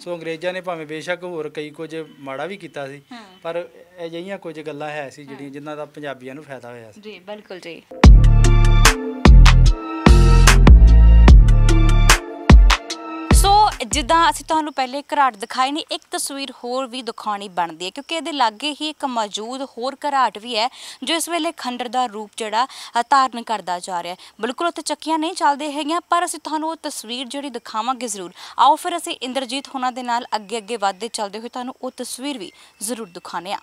ਸੋ ਅੰਗਰੇਜ਼ਾਂ ਨੇ ਭਾਵੇਂ ਬੇਸ਼ੱਕ ਹੋਰ ਕਈ ਕੁਝ ਮਾੜਾ ਵੀ ਕੀਤਾ ਸੀ ਪਰ ਅਜਿਹੀਆਂ ਕੁਝ ਗੱਲਾਂ ਹੈ ਸੀ ਜਿਹੜੀਆਂ ਜਿਨ੍ਹਾਂ ਦਾ ਪੰਜਾਬੀਆਂ ਨੂੰ ਫਾਇਦਾ ਹੋਇਆ ਸੀ। ਜੀ ਬਿਲਕੁਲ ਜੀ। ਜਿੱਦਾਂ ਅਸੀਂ ਤੁਹਾਨੂੰ ਪਹਿਲੇ ਘਰਾਟ ਦਿਖਾਈ ਨਹੀਂ ਇੱਕ ਤਸਵੀਰ ਹੋਰ ਵੀ ਦਿਖਾਉਣੀ ਬਣਦੀ ਹੈ, ਕਿਉਂਕਿ ਇਹਦੇ ਲਾਗੇ ਹੀ ਇੱਕ ਮੌਜੂਦ ਹੋਰ ਘਰਾਟ ਵੀ ਹੈ, ਜੋ ਇਸ ਵੇਲੇ ਖੰਡਰ ਦਾ ਰੂਪ ਜਿਹੜਾ ਧਾਰਨ ਕਰਦਾ ਜਾ ਰਿਹਾ ਹੈ। ਬਿਲਕੁਲ ਉੱਥੇ ਚੱਕੀਆਂ ਨਹੀਂ ਚੱਲਦੇ ਹੈਗੀਆਂ, ਪਰ ਅਸੀਂ ਤੁਹਾਨੂੰ ਉਹ ਤਸਵੀਰ ਜਿਹੜੀ ਦਿਖਾਵਾਂਗੇ ਜ਼ਰੂਰ। ਆਓ ਫਿਰ ਅਸੀਂ ਇੰਦਰਜੀਤ ਹੋਣਾ ਦੇ ਨਾਲ ਅੱਗੇ ਅੱਗੇ ਵੱਧਦੇ ਚੱਲਦੇ ਹੋਏ ਤੁਹਾਨੂੰ ਉਹ ਤਸਵੀਰ ਵੀ ਜ਼ਰੂਰ ਦਿਖਾਣੇ ਆ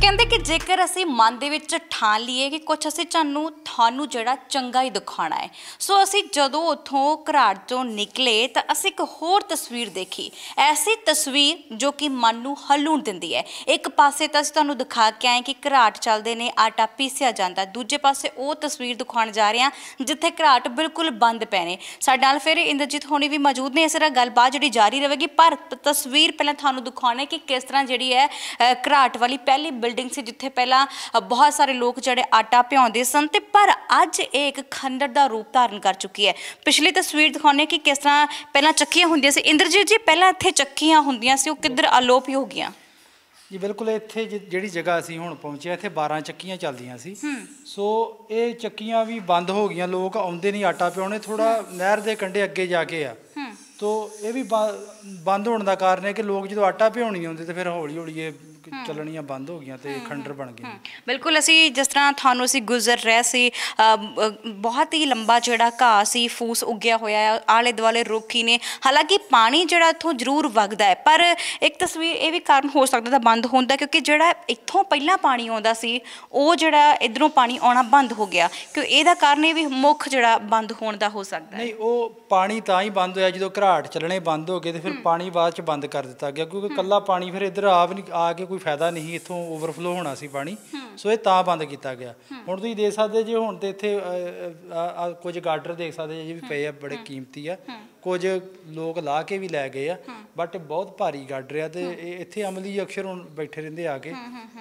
ਕਹਿੰਦੇ ਕਿ ਜੇਕਰ ਅਸੀਂ ਮਨ ਦੇ ਵਿੱਚ ਠਾਣ ਲਈਏ ਕਿ ਕੁਝ ਅਸੀਂ ਤੁਹਾਨੂੰ ਤੁਹਾਨੂੰ ਜਿਹੜਾ ਚੰਗਾ ਹੀ ਦਿਖਾਣਾ ਹੈ। ਸੋ ਅਸੀਂ ਜਦੋਂ ਉੱਥੋਂ ਘਰਾਟ ਤੋਂ ਨਿਕਲੇ ਤਾਂ ਅਸੀਂ ਇੱਕ ਹੋਰ ਤਸਵੀਰ ਦੇਖੀ। ਐਸੀ ਤਸਵੀਰ ਜੋ ਕਿ ਮਨ ਨੂੰ ਹਲੂਣ ਦਿੰਦੀ ਹੈ। ਇੱਕ ਪਾਸੇ ਤਾਂ ਅਸੀਂ ਤੁਹਾਨੂੰ ਦਿਖਾ ਕੇ ਆਏ ਕਿ ਘਰਾਟ ਚੱਲਦੇ ਨੇ, ਆਟਾ ਪੀਸਿਆ ਜਾਂਦਾ। ਦੂਜੇ ਪਾਸੇ ਉਹ ਤਸਵੀਰ ਦਿਖਾਉਣ ਜਾ ਰਹੇ ਹਾਂ, ਜਿੱਥੇ ਘਰਾਟ ਬਿਲਕੁਲ ਬੰਦ ਪਏ ਨੇ। ਸਾਡੇ ਨਾਲ ਫਿਰ ਇੰਦਰਜੀਤ ਹੋਣੀ ਵੀ ਮੌਜੂਦ ਨੇ, ਇਸ ਤਰ੍ਹਾਂ ਗੱਲਬਾਤ ਜਿਹੜੀ ਜਾਰੀ ਰਹੇਗੀ ਪਰ ਤਸਵੀਰ ਪਹਿਲਾਂ ਤੁਹਾਨੂੰ ਦਿਖਾਉਣਾ ਕਿ ਕਿਸ ਤਰ੍ਹਾਂ ਜਿਹੜੀ ਹੈ ਘਰਾਟ ਵਾਲੀ ਪਹਿਲੀ ਬਿਲਡਿੰਗ ਸੀ ਜਿੱਥੇ ਪਹਿਲਾਂ ਬਹੁਤ ਸਾਰੇ ਲੋਕ ਜਿਹੜੇ ਆਟਾ ਭਿਉਂਦੇ ਸਨ ਤੇ ਪਰ ਅੱਜ ਇਹ ਇੱਕ ਖੰਡਰ ਦਾ ਰੂਪ ਧਾਰਨ ਕਰ ਚੁੱਕੀ ਹੈ। ਪਿਛਲੀ ਤਸਵੀਰ ਦਿਖਾਉਂਦੇ ਹਾਂ ਕਿ ਕਿਸ ਤਰ੍ਹਾਂ ਪਹਿਲਾਂ ਚੱਕੀਆਂ ਹੁੰਦੀਆਂ ਸੀ। ਇੰਦਰਜੀਤ ਜੀ ਪਹਿਲਾਂ ਇੱਥੇ ਚੱਕੀਆਂ ਹੁੰਦੀਆਂ ਸੀ ਉਹ ਕਿੱਧਰ ਅਲੋਪ ਹੀ ਗਈਆਂ? ਜੀ ਬਿਲਕੁਲ ਇੱਥੇ ਜਿਹੜੀ ਜਗ੍ਹਾ ਅਸੀਂ ਹੁਣ ਪਹੁੰਚੇ ਇੱਥੇ 12 ਚੱਕੀਆਂ ਚੱਲਦੀਆਂ ਸੀ। ਸੋ ਇਹ ਚੱਕੀਆਂ ਵੀ ਬੰਦ ਹੋ ਗਈਆਂ ਲੋਕ ਆਉਂਦੇ ਨਹੀਂ ਆਟਾ ਪਿਉਣੇ ਥੋੜਾ ਨਹਿਰ ਦੇ ਕੰਢੇ ਅੱਗੇ ਜਾ ਕੇ ਆ। ਤੋ ਇਹ ਵੀ ਬੰਦ ਹੋਣ ਦਾ ਕਾਰਨ ਹੈ ਕਿ ਲੋਕ ਜਦੋਂ ਆਟਾ ਭਿਉਣੀ ਆਉਂਦੇ ਤੇ ਫਿਰ ਹੌਲੀ ਹੌਲੀ ਇਹ ਚੱਲਣੀਆਂ ਬੰਦ ਹੋ ਗਈਆਂ ਤੇ ਖੰਡਰ ਬਣ ਗਏ ਬਿਲਕੁਲ ਅਸੀਂ ਜਿਸ ਤਰ੍ਹਾਂ ਤੁਹਾਨੂੰ ਅਸੀਂ ਗੁਜ਼ਰ ਰਹੇ ਸੀ ਬਹੁਤ ਹੀ ਲੰਬਾ ਜਿਹੜਾ ਘਾਹ ਸੀ ਫੂਸ ਉੱਗਿਆ ਹੋਇਆ ਹੈ ਆਲੇ ਦੁਆਲੇ ਰੁੱਖੀ ਨੇ। ਹਾਲਾਂਕਿ ਪਾਣੀ ਜਿਹੜਾ ਇੱਥੋਂ ਜ਼ਰੂਰ ਵਗਦਾ ਹੈ ਪਰ ਇੱਕ ਤਸਵੀਰ ਇਹ ਵੀ ਕਾਰਨ ਹੋ ਸਕਦਾ ਤਾਂ ਬੰਦ ਹੋਣ ਦਾ ਕਿਉਂਕਿ ਜਿਹੜਾ ਇੱਥੋਂ ਪਹਿਲਾਂ ਪਾਣੀ ਆਉਂਦਾ ਸੀ ਉਹ ਜਿਹੜਾ ਇਧਰੋਂ ਪਾਣੀ ਆਉਣਾ ਬੰਦ ਹੋ ਗਿਆ। ਕਿ ਇਹਦਾ ਕਾਰਨ ਇਹ ਵੀ ਮੁੱਖ ਜਿਹੜਾ ਬੰਦ ਹੋਣ ਦਾ ਹੋ ਸਕਦਾ ਨਹੀਂ ਉਹ ਪਾਣੀ ਤਾਂ ਹੀ ਬੰਦ ਹੋਇਆ ਜਦੋਂ ਘਰਾਟ ਚੱਲਣੇ ਬੰਦ ਹੋ ਗਏ ਤੇ ਫਿਰ ਪਾਣੀ ਬਾਅਦ ਚ ਬੰਦ ਕਰ ਦਿੱਤਾ ਗਿਆ ਕਿਉਂਕਿ ਕੱਲਾ ਪਾਣੀ ਫਿਰ ਇੱਧਰ ਆ ਵੀ ਨਹੀਂ ਆ ਕੇ ਕੋਈ ਫਾਇਦਾ ਨਹੀਂ ਇੱਥੋਂ ਓਵਰਫਲੋ ਹੋਣਾ ਸੀ ਪਾਣੀ। ਸੋ ਇਹ ਤਾਂ ਬੰਦ ਕੀਤਾ ਗਿਆ। ਹੁਣ ਤੁਸੀਂ ਦੇਖ ਸਕਦੇ ਜੇ ਹੁਣ ਤੇ ਇੱਥੇ ਕੁਝ ਗਾਰਡਰ ਦੇਖ ਸਕਦੇ ਜੇ ਵੀ ਪਏ ਆ ਬੜੇ ਕੀਮਤੀ ਆ। ਕੁਝ ਲੋਕ ਲਾ ਕੇ ਵੀ ਲੈ ਗਏ ਆ ਬਟ ਬਹੁਤ ਭਾਰੀ ਗਾਰਡਰ ਆ ਤੇ ਇੱਥੇ ਅਮਲੀ ਅਕਸਰ ਹੁਣ ਬੈਠੇ ਰਹਿੰਦੇ ਆ ਕੇ।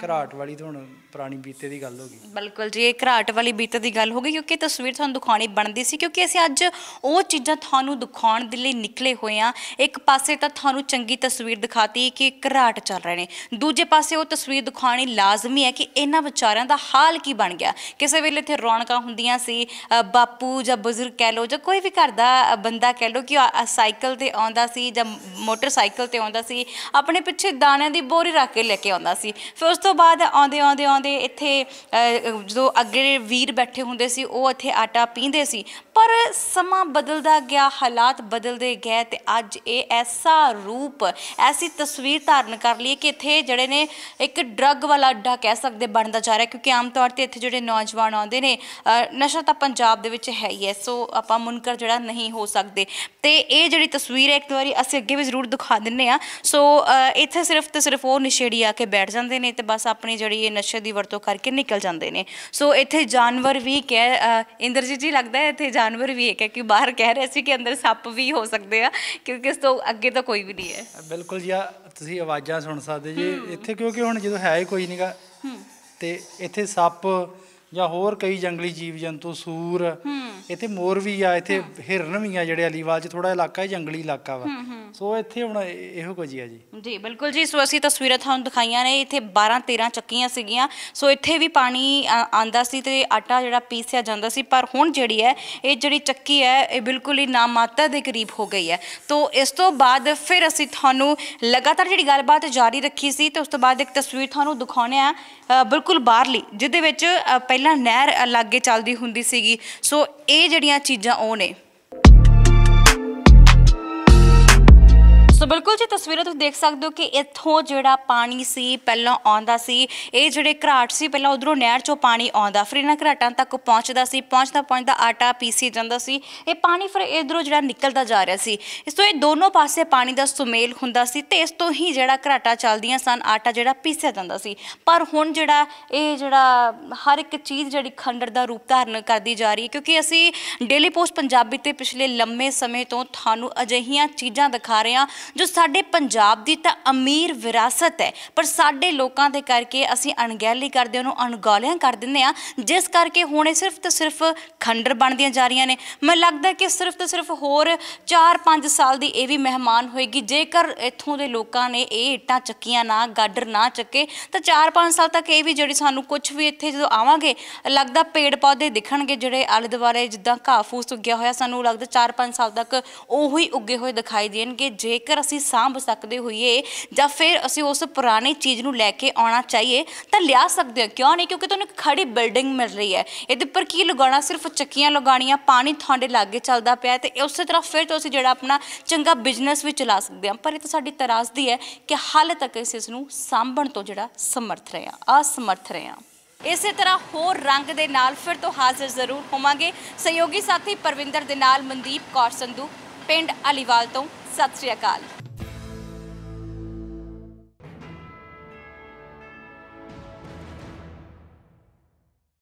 ਘਰਾਟ ਵਾਲੀ ਤਾਂ ਹੁਣ ਪੁਰਾਣੀ ਬੀਤੇ ਦੀ ਗੱਲ ਹੋ ਗਈ। ਬਿਲਕੁਲ ਜੀ ਇਹ ਘਰਾਟ ਵਾਲੀ ਬੀਤ ਦੀ ਗੱਲ ਹੋ ਗਈ ਕਿਉਂਕਿ ਤਸਵੀਰ ਤੁਹਾਨੂੰ ਦਿਖਾਉਣੀ ਬਣਦੀ ਸੀ ਕਿਉਂਕਿ ਅਸੀਂ ਅੱਜ ਉਹ ਚੀਜ਼ਾਂ ਤੁਹਾਨੂੰ ਦਿਖਾਉਣ ਦੇ ਲਈ ਨਿਕਲੇ ਹੋਏ ਆ। ਇੱਕ ਪਾਸੇ ਤਾਂ ਤੁਹਾਨੂੰ ਚੰਗੀ ਤਸਵੀਰ ਦਿਖਾਤੀ ਕਿ ਘਰਾਟ ਚੱਲ ਰਹੇ ਨੇ। ਦੂਜੇ ਪਾਸੇ ਉਹ ਤਸਵੀਰ ਦਿਖਾਉਣੀ ਲਾਜ਼ਮੀ ਹੈ ਕਿ ਇਹਨਾਂ ਵਿਚਾਰਿਆਂ ਦਾ ਹਾਲ ਕੀ ਬਣ ਗਿਆ। ਕਿਸੇ ਵੇਲੇ ਇੱਥੇ ਰੌਣਕਾਂ ਹੁੰਦੀਆਂ ਸੀ ਬਾਪੂ ਜਾਂ ਬਜ਼ੁਰਗ ਕਹਿ ਲਓ ਜਾਂ ਕੋਈ ਵੀ ਘਰ ਦਾ ਬੰਦਾ ਕਹਿ ਲਓ ਕਿ ਸਾਈਕਲ ਤੇ ਆਉਂਦਾ ਸੀ ਜਾਂ ਮੋਟਰਸਾਈਕਲ ਤੇ ਆਉਂਦਾ ਸੀ ਆਪਣੇ ਪਿੱਛੇ ਦਾਣਿਆਂ ਦੀ ਬੋਰੀ ਰੱਖ ਕੇ ਲੈ ਕੇ ਆਉਂਦਾ ਸੀ। ਫਿਰ ਉਸ ਤੋਂ ਬਾਅਦ ਆਉਂਦੇ ਆਉਂਦੇ ਆਉਂਦੇ ਇੱਥੇ ਅ, ਜਦੋਂ ਅੱਗੇ ਵੀਰ ਬੈਠੇ ਹੁੰਦੇ ਸੀ ਉਹ ਇੱਥੇ ਆਟਾ ਪੀਂਦੇ ਸੀ। ਪਰ ਸਮਾਂ ਬਦਲਦਾ ਗਿਆ, ਹਾਲਾਤ ਬਦਲਦੇ ਗਏ ਤੇ ਅੱਜ ਇਹ ਐਸਾ ਰੂਪ, ਐਸੀ ਤਸਵੀਰ ਧਾਰਨ ਕਰ ਲਈ ਕਿ ਇੱਥੇ ਜਿਹੜੇ ਨੇ ਇੱਕ ਡਰੱਗ ਵਾਲਾ ਅੱਡਾ ਕਹਿ ਸਕਦੇ ਬਣਦਾ ਜਾ ਰਿਹਾ ਕਿਉਂਕਿ ਆਮ ਤੌਰ ਤੇ ਇੱਥੇ ਜਿਹੜੇ ਨੌਜਵਾਨ ਆਉਂਦੇ ਨੇ ਨਸ਼ਾ ਤਾਂ ਪੰਜਾਬ ਦੇ ਵਿੱਚ ਹੈ ਹੀ ਹੈ, ਸੋ ਆਪਾਂ ਮੁਨਕਰ ਜਿਹੜਾ ਨਹੀਂ ਹੋ ਸਕਦੇ। ਤੇ ਇਹ ਜਿਹੜੀ ਤਸਵੀਰ ਹੈ, ਇੱਕ ਵਾਰੀ ਅਸੀਂ ਅੱਗੇ ਵੀ ਜ਼ਰੂਰ ਦਿਖਾ ਦਿੰਨੇ ਆ ਸੋ ਇੱਥੇ ਸਿਰਫ ਤੇ ਸਿਰਫ ਉਹ ਨਸ਼ੇੜੀ ਆ ਕੇ ਬੈਠ ਜਾਂਦੇ ਨੇ ਤੇ ਬਸ ਆਪਣੀ ਜਿਹੜੀ ਇਹ ਨਸ਼ੇ ਦੀ ਵਰਤੋਂ ਕਰਕੇ ਨਿਕਲ ਜਾਂਦੇ ਨੇ। ਸੋ, ਇੱਥੇ ਜਾਨਵਰ ਵੀ ਕਹਿ ਇੰਦਰਜੀਤ ਜੀ ਲੱਗਦਾ ਹੈ ਇੱਥੇ ਜਾਨਵਰ ਵੀ ਹੈ ਕਿ ਬਾਹਰ ਕਹਿ ਰਹੇ ਸੀ ਕਿ ਅੰਦਰ ਸੱਪ ਵੀ ਹੋ ਸਕਦੇ ਆ ਕਿਉਂਕਿ ਇਸ ਤੋਂ ਅੱਗੇ ਤਾਂ ਕੋਈ ਵੀ ਨਹੀਂ ਹੈ। ਬਿਲਕੁਲ ਜੀ ਆ ਤੁਸੀਂ ਆਵਾਜ਼ਾਂ ਸੁਣ ਸਕਦੇ ਜੀ। ਇੱਥੇ ਕਿਉਂਕਿ ਹੁਣ ਜਦੋਂ ਹੈ ਹੀ ਕੋਈ ਨਹੀਂਗਾ ਤੇ ਇੱਥੇ ਸੱਪ ਜਾਂ ਹੋਰ ਕਈ ਜੰਗਲੀ ਜੀਵ ਜੰਤੂ ਸੂਰ ਇੱਥੇ ਮੋਰ ਵੀ ਆ ਇੱਥੇ ਹਿਰਨ ਵੀ ਆ ਜਿਹੜੇ ਅਲੀਵਾਲ ਚ ਥੋੜਾ ਇਲਾਕਾ ਹੈ ਜੰਗਲੀ ਇਲਾਕਾ ਵਾ। ਸੋ ਇੱਥੇ ਹੁਣ ਇਹ- ਕੁਝ ਹੀ ਆ ਜੀ। ਜੀ ਬਿਲਕੁਲ ਜੀ। ਸੋ ਅਸੀਂ ਤਸਵੀਰਾਂ ਤੁਹਾਨੂੰ ਦਿਖਾਈਆਂ ਨੇ। ਇੱਥੇ 12 13 ਚੱਕੀਆਂ ਸੀਗੀਆਂ। ਸੋ ਇੱਥੇ ਵੀ ਪਾਣੀ ਆਂਦਾ ਸੀ ਤੇ ਆਟਾ ਜਿਹੜਾ ਪੀਸਿਆ ਜਾਂਦਾ ਸੀ। ਪਰ ਹੁਣ ਜਿਹੜੀ ਹੈ ਇਹ ਜਿਹੜੀ ਚੱਕੀ ਹੈ ਇਹ ਬਿਲਕੁਲ ਹੀ ਨਾਮਾਤਰ ਦੇ ਕਰੀਬ ਹੋ ਗਈ ਹੈ। ਤੋ ਇਸ ਤੋਂ ਬਾਅਦ ਫਿਰ ਅਸੀਂ ਤੁਹਾਨੂੰ ਲਗਾਤਾਰ ਜਿਹੜੀ ਗੱਲਬਾਤ ਜਾਰੀ ਰੱਖੀ ਸੀ ਤੇ ਉਸ ਤੋਂ ਬਾਅਦ ਇੱਕ ਤਸਵੀਰ ਤੁਹਾਨੂੰ ਦਿਖਾਉਣੇ ਆ ਬਿਲਕੁਲ ਬਾਹਰਲੀ ਜਿਹਦੇ ਵਿੱਚ ਪਹਿਲਾਂ ਨਹਿਰ ਅ, ਲਾਗੇ ਚੱਲਦੀ ਹੁੰਦੀ ਸੀਗੀ। ਸੋ ਇਹ ਜਿਹੜੀਆਂ ਚੀਜ਼ਾਂ ਉਹ ਨੇ। ਬਿਲਕੁਲ ਜੀ, ਤਸਵੀਰਾਂ ਤੁਸੀਂ ਦੇਖ ਸਕਦੇ ਹੋ ਕਿ ਇੱਥੋਂ ਜਿਹੜਾ ਪਾਣੀ ਸੀ, ਪਹਿਲਾਂ ਆਉਂਦਾ ਸੀ, ਇਹ ਜਿਹੜੇ ਘਰਾਟ ਸੀ, ਪਹਿਲਾਂ ਉਧਰੋਂ ਨਹਿਰ ਚੋਂ ਪਾਣੀ ਆਉਂਦਾ, ਫਿਰ ਇਹਨਾਂ ਘਰਾਟਾਂ ਤੱਕ ਪਹੁੰਚਦਾ ਸੀ, ਪਹੁੰਚਦਾ ਪਹੁੰਚਦਾ ਆਟਾ ਪੀਸੀ ਜਾਂਦਾ ਸੀ, ਇਹ ਪਾਣੀ ਫਿਰ ਇਧਰੋਂ ਜਿਹੜਾ ਨਿਕਲਦਾ ਜਾ ਰਿਹਾ ਸੀ। ਇਸ ਤੋਂ ਇਹ ਦੋਨੋਂ ਪਾਸੇ ਪਾਣੀ ਦਾ ਸੁਮੇਲ ਹੁੰਦਾ ਸੀ ਤੇ ਇਸ ਤੋਂ ਹੀ ਜਿਹੜਾ ਘਰਾਟਾ ਚੱਲਦੀਆਂ ਸਨ, ਆਟਾ ਜਿਹੜਾ ਪੀਸਿਆ ਜਾਂਦਾ ਸੀ। ਪਰ ਹੁਣ ਜਿਹੜਾ ਇਹ ਜਿਹੜਾ ਹਰ ਇੱਕ ਚੀਜ਼ ਜਿਹੜੀ ਖੰਡਰ ਦਾ ਰੂਪ ਧਾਰਨ ਕਰਦੀ ਜਾ ਰਹੀ ਹੈ, ਕਿਉਂਕਿ ਅਸੀਂ ਡੇਲੀ ਪੋਸਟ ਪੰਜਾਬੀ ਤੇ ਪਿਛਲੇ ਲੰਮੇ ਸਮੇਂ ਤੋਂ ਤੁਹਾਨੂੰ ਅਜਿਹੀਆਂ ਚੀਜ਼ਾਂ ਦਿਖਾ ਰਹੇ ਹਾਂ ਜੋ ਸਾਡੇ ਪੰਜਾਬ ਦੀ ਤਾਂ ਅਮੀਰ ਵਿਰਾਸਤ ਹੈ, ਪਰ ਸਾਡੇ ਲੋਕਾਂ ਦੇ ਕਰਕੇ ਅਸੀਂ ਅਣਗਹਿਲੀ ਕਰਦੇ, ਉਹਨੂੰ ਅਣਗੌਲਿਆਂ ਕਰ ਦਿੰਦੇ ਆ ਜਿਸ ਕਰਕੇ ਹੁਣ ਇਹ ਸਿਰਫ ਤੇ ਸਿਰਫ ਖੰਡਰ ਬਣਦੀਆਂ ਜਾ ਰਹੀਆਂ ਨੇ। ਮੈਨੂੰ ਲੱਗਦਾ ਕਿ ਸਿਰਫ ਤੇ ਸਿਰਫ ਹੋਰ 4-5 ਸਾਲ ਦੀ ਇਹ ਵੀ ਮਹਿਮਾਨ ਹੋਏਗੀ। ਜੇਕਰ ਇੱਥੋਂ ਦੇ ਲੋਕਾਂ ਨੇ ਇਹ ਇੱਟਾਂ ਚੱਕੀਆਂ ਨਾ, ਗਾਡਰ ਨਾ ਚੱਕੇ, ਤਾਂ 4-5 ਸਾਲ ਤੱਕ ਇਹ ਵੀ ਜਿਹੜੀ ਸਾਨੂੰ ਕੁਝ ਵੀ ਇੱਥੇ ਜਦੋਂ ਆਵਾਂਗੇ, ਲੱਗਦਾ ਪੇੜ ਪੌਦੇ ਦਿਖਣਗੇ ਜਿਹੜੇ ਆਲੇ ਦੁਆਲੇ ਜਿੱਦਾਂ ਘਾਹ ਫੂਸ ਉੱਗਿਆ ਹੋਇਆ, ਸਾਨੂੰ ਲੱਗਦਾ 4-5 ਸਾਲ ਤੱਕ ਉਹੀ ਉੱਗੇ ਹੋਏ ਦਿਖਾਈ ਦੇਣਗੇ। ਜੇਕਰ ਅਸੀਂ ਸਾਂਭ ਸਕਦੇ ਹੋਈਏ ਜਾਂ ਫਿਰ ਅਸੀਂ ਉਸ ਪੁਰਾਣੀ ਚੀਜ਼ ਨੂੰ ਲੈ ਕੇ ਆਉਣਾ ਚਾਹੀਏ, ਤਾਂ ਲਿਆ ਸਕਦੇ ਹਾਂ। ਕਿਉਂ ਨਹੀਂ? ਕਿਉਂਕਿ ਤੁਹਾਨੂੰ ਇੱਕ ਖੜੀ ਬਿਲਡਿੰਗ ਮਿਲ ਰਹੀ ਹੈ। ਇਹਦੇ ਉੱਪਰ ਕੀ ਲਗਾਉਣਾ? ਸਿਰਫ ਚੱਕੀਆਂ ਲਗਾਉਣੀਆਂ, ਪਾਣੀ ਤੁਹਾਡੇ ਲਾਗੇ ਚੱਲਦਾ ਪਿਆ ਹੈ ਤੇ ਉਸੇ ਤਰ੍ਹਾਂ ਫਿਰ ਤੁਸੀਂ ਜਿਹੜਾ ਆਪਣਾ ਚੰਗਾ ਬਿਜ਼ਨਸ ਵੀ ਚਲਾ ਸਕਦੇ ਹਾਂ। ਪਰ ਇਹ ਤਾਂ ਸਾਡੀ ਤਰਾਸਦੀ ਹੈ ਕਿ ਹਾਲੇ ਤੱਕ ਅਸੀਂ ਇਸ ਨੂੰ ਸਾਂਭਣ ਤੋਂ ਜਿਹੜਾ ਸਮਰਥ ਰਹੇ ਹਾਂ, ਅਸਮਰਥ ਰਹੇ ਹਾਂ। ਇਸੇ ਤਰ੍ਹਾਂ ਹੋਰ ਰੰਗ ਦੇ ਨਾਲ ਫਿਰ ਤੋਂ ਹਾਜ਼ਰ ਜ਼ਰੂਰ ਹੋਵਾਂਗੇ। ਸਹਿਯੋਗੀ ਸਾਥੀ ਪਰਵਿੰਦਰ ਦੇ ਨਾਲ ਮਨਦੀਪ ਕੌਰ ਸੰਧੂ, ਪਿੰਡ ਅਲੀਵਾਲ ਤੋਂ। ਸਤਿ ਸ੍ਰੀ ਅਕਾਲ।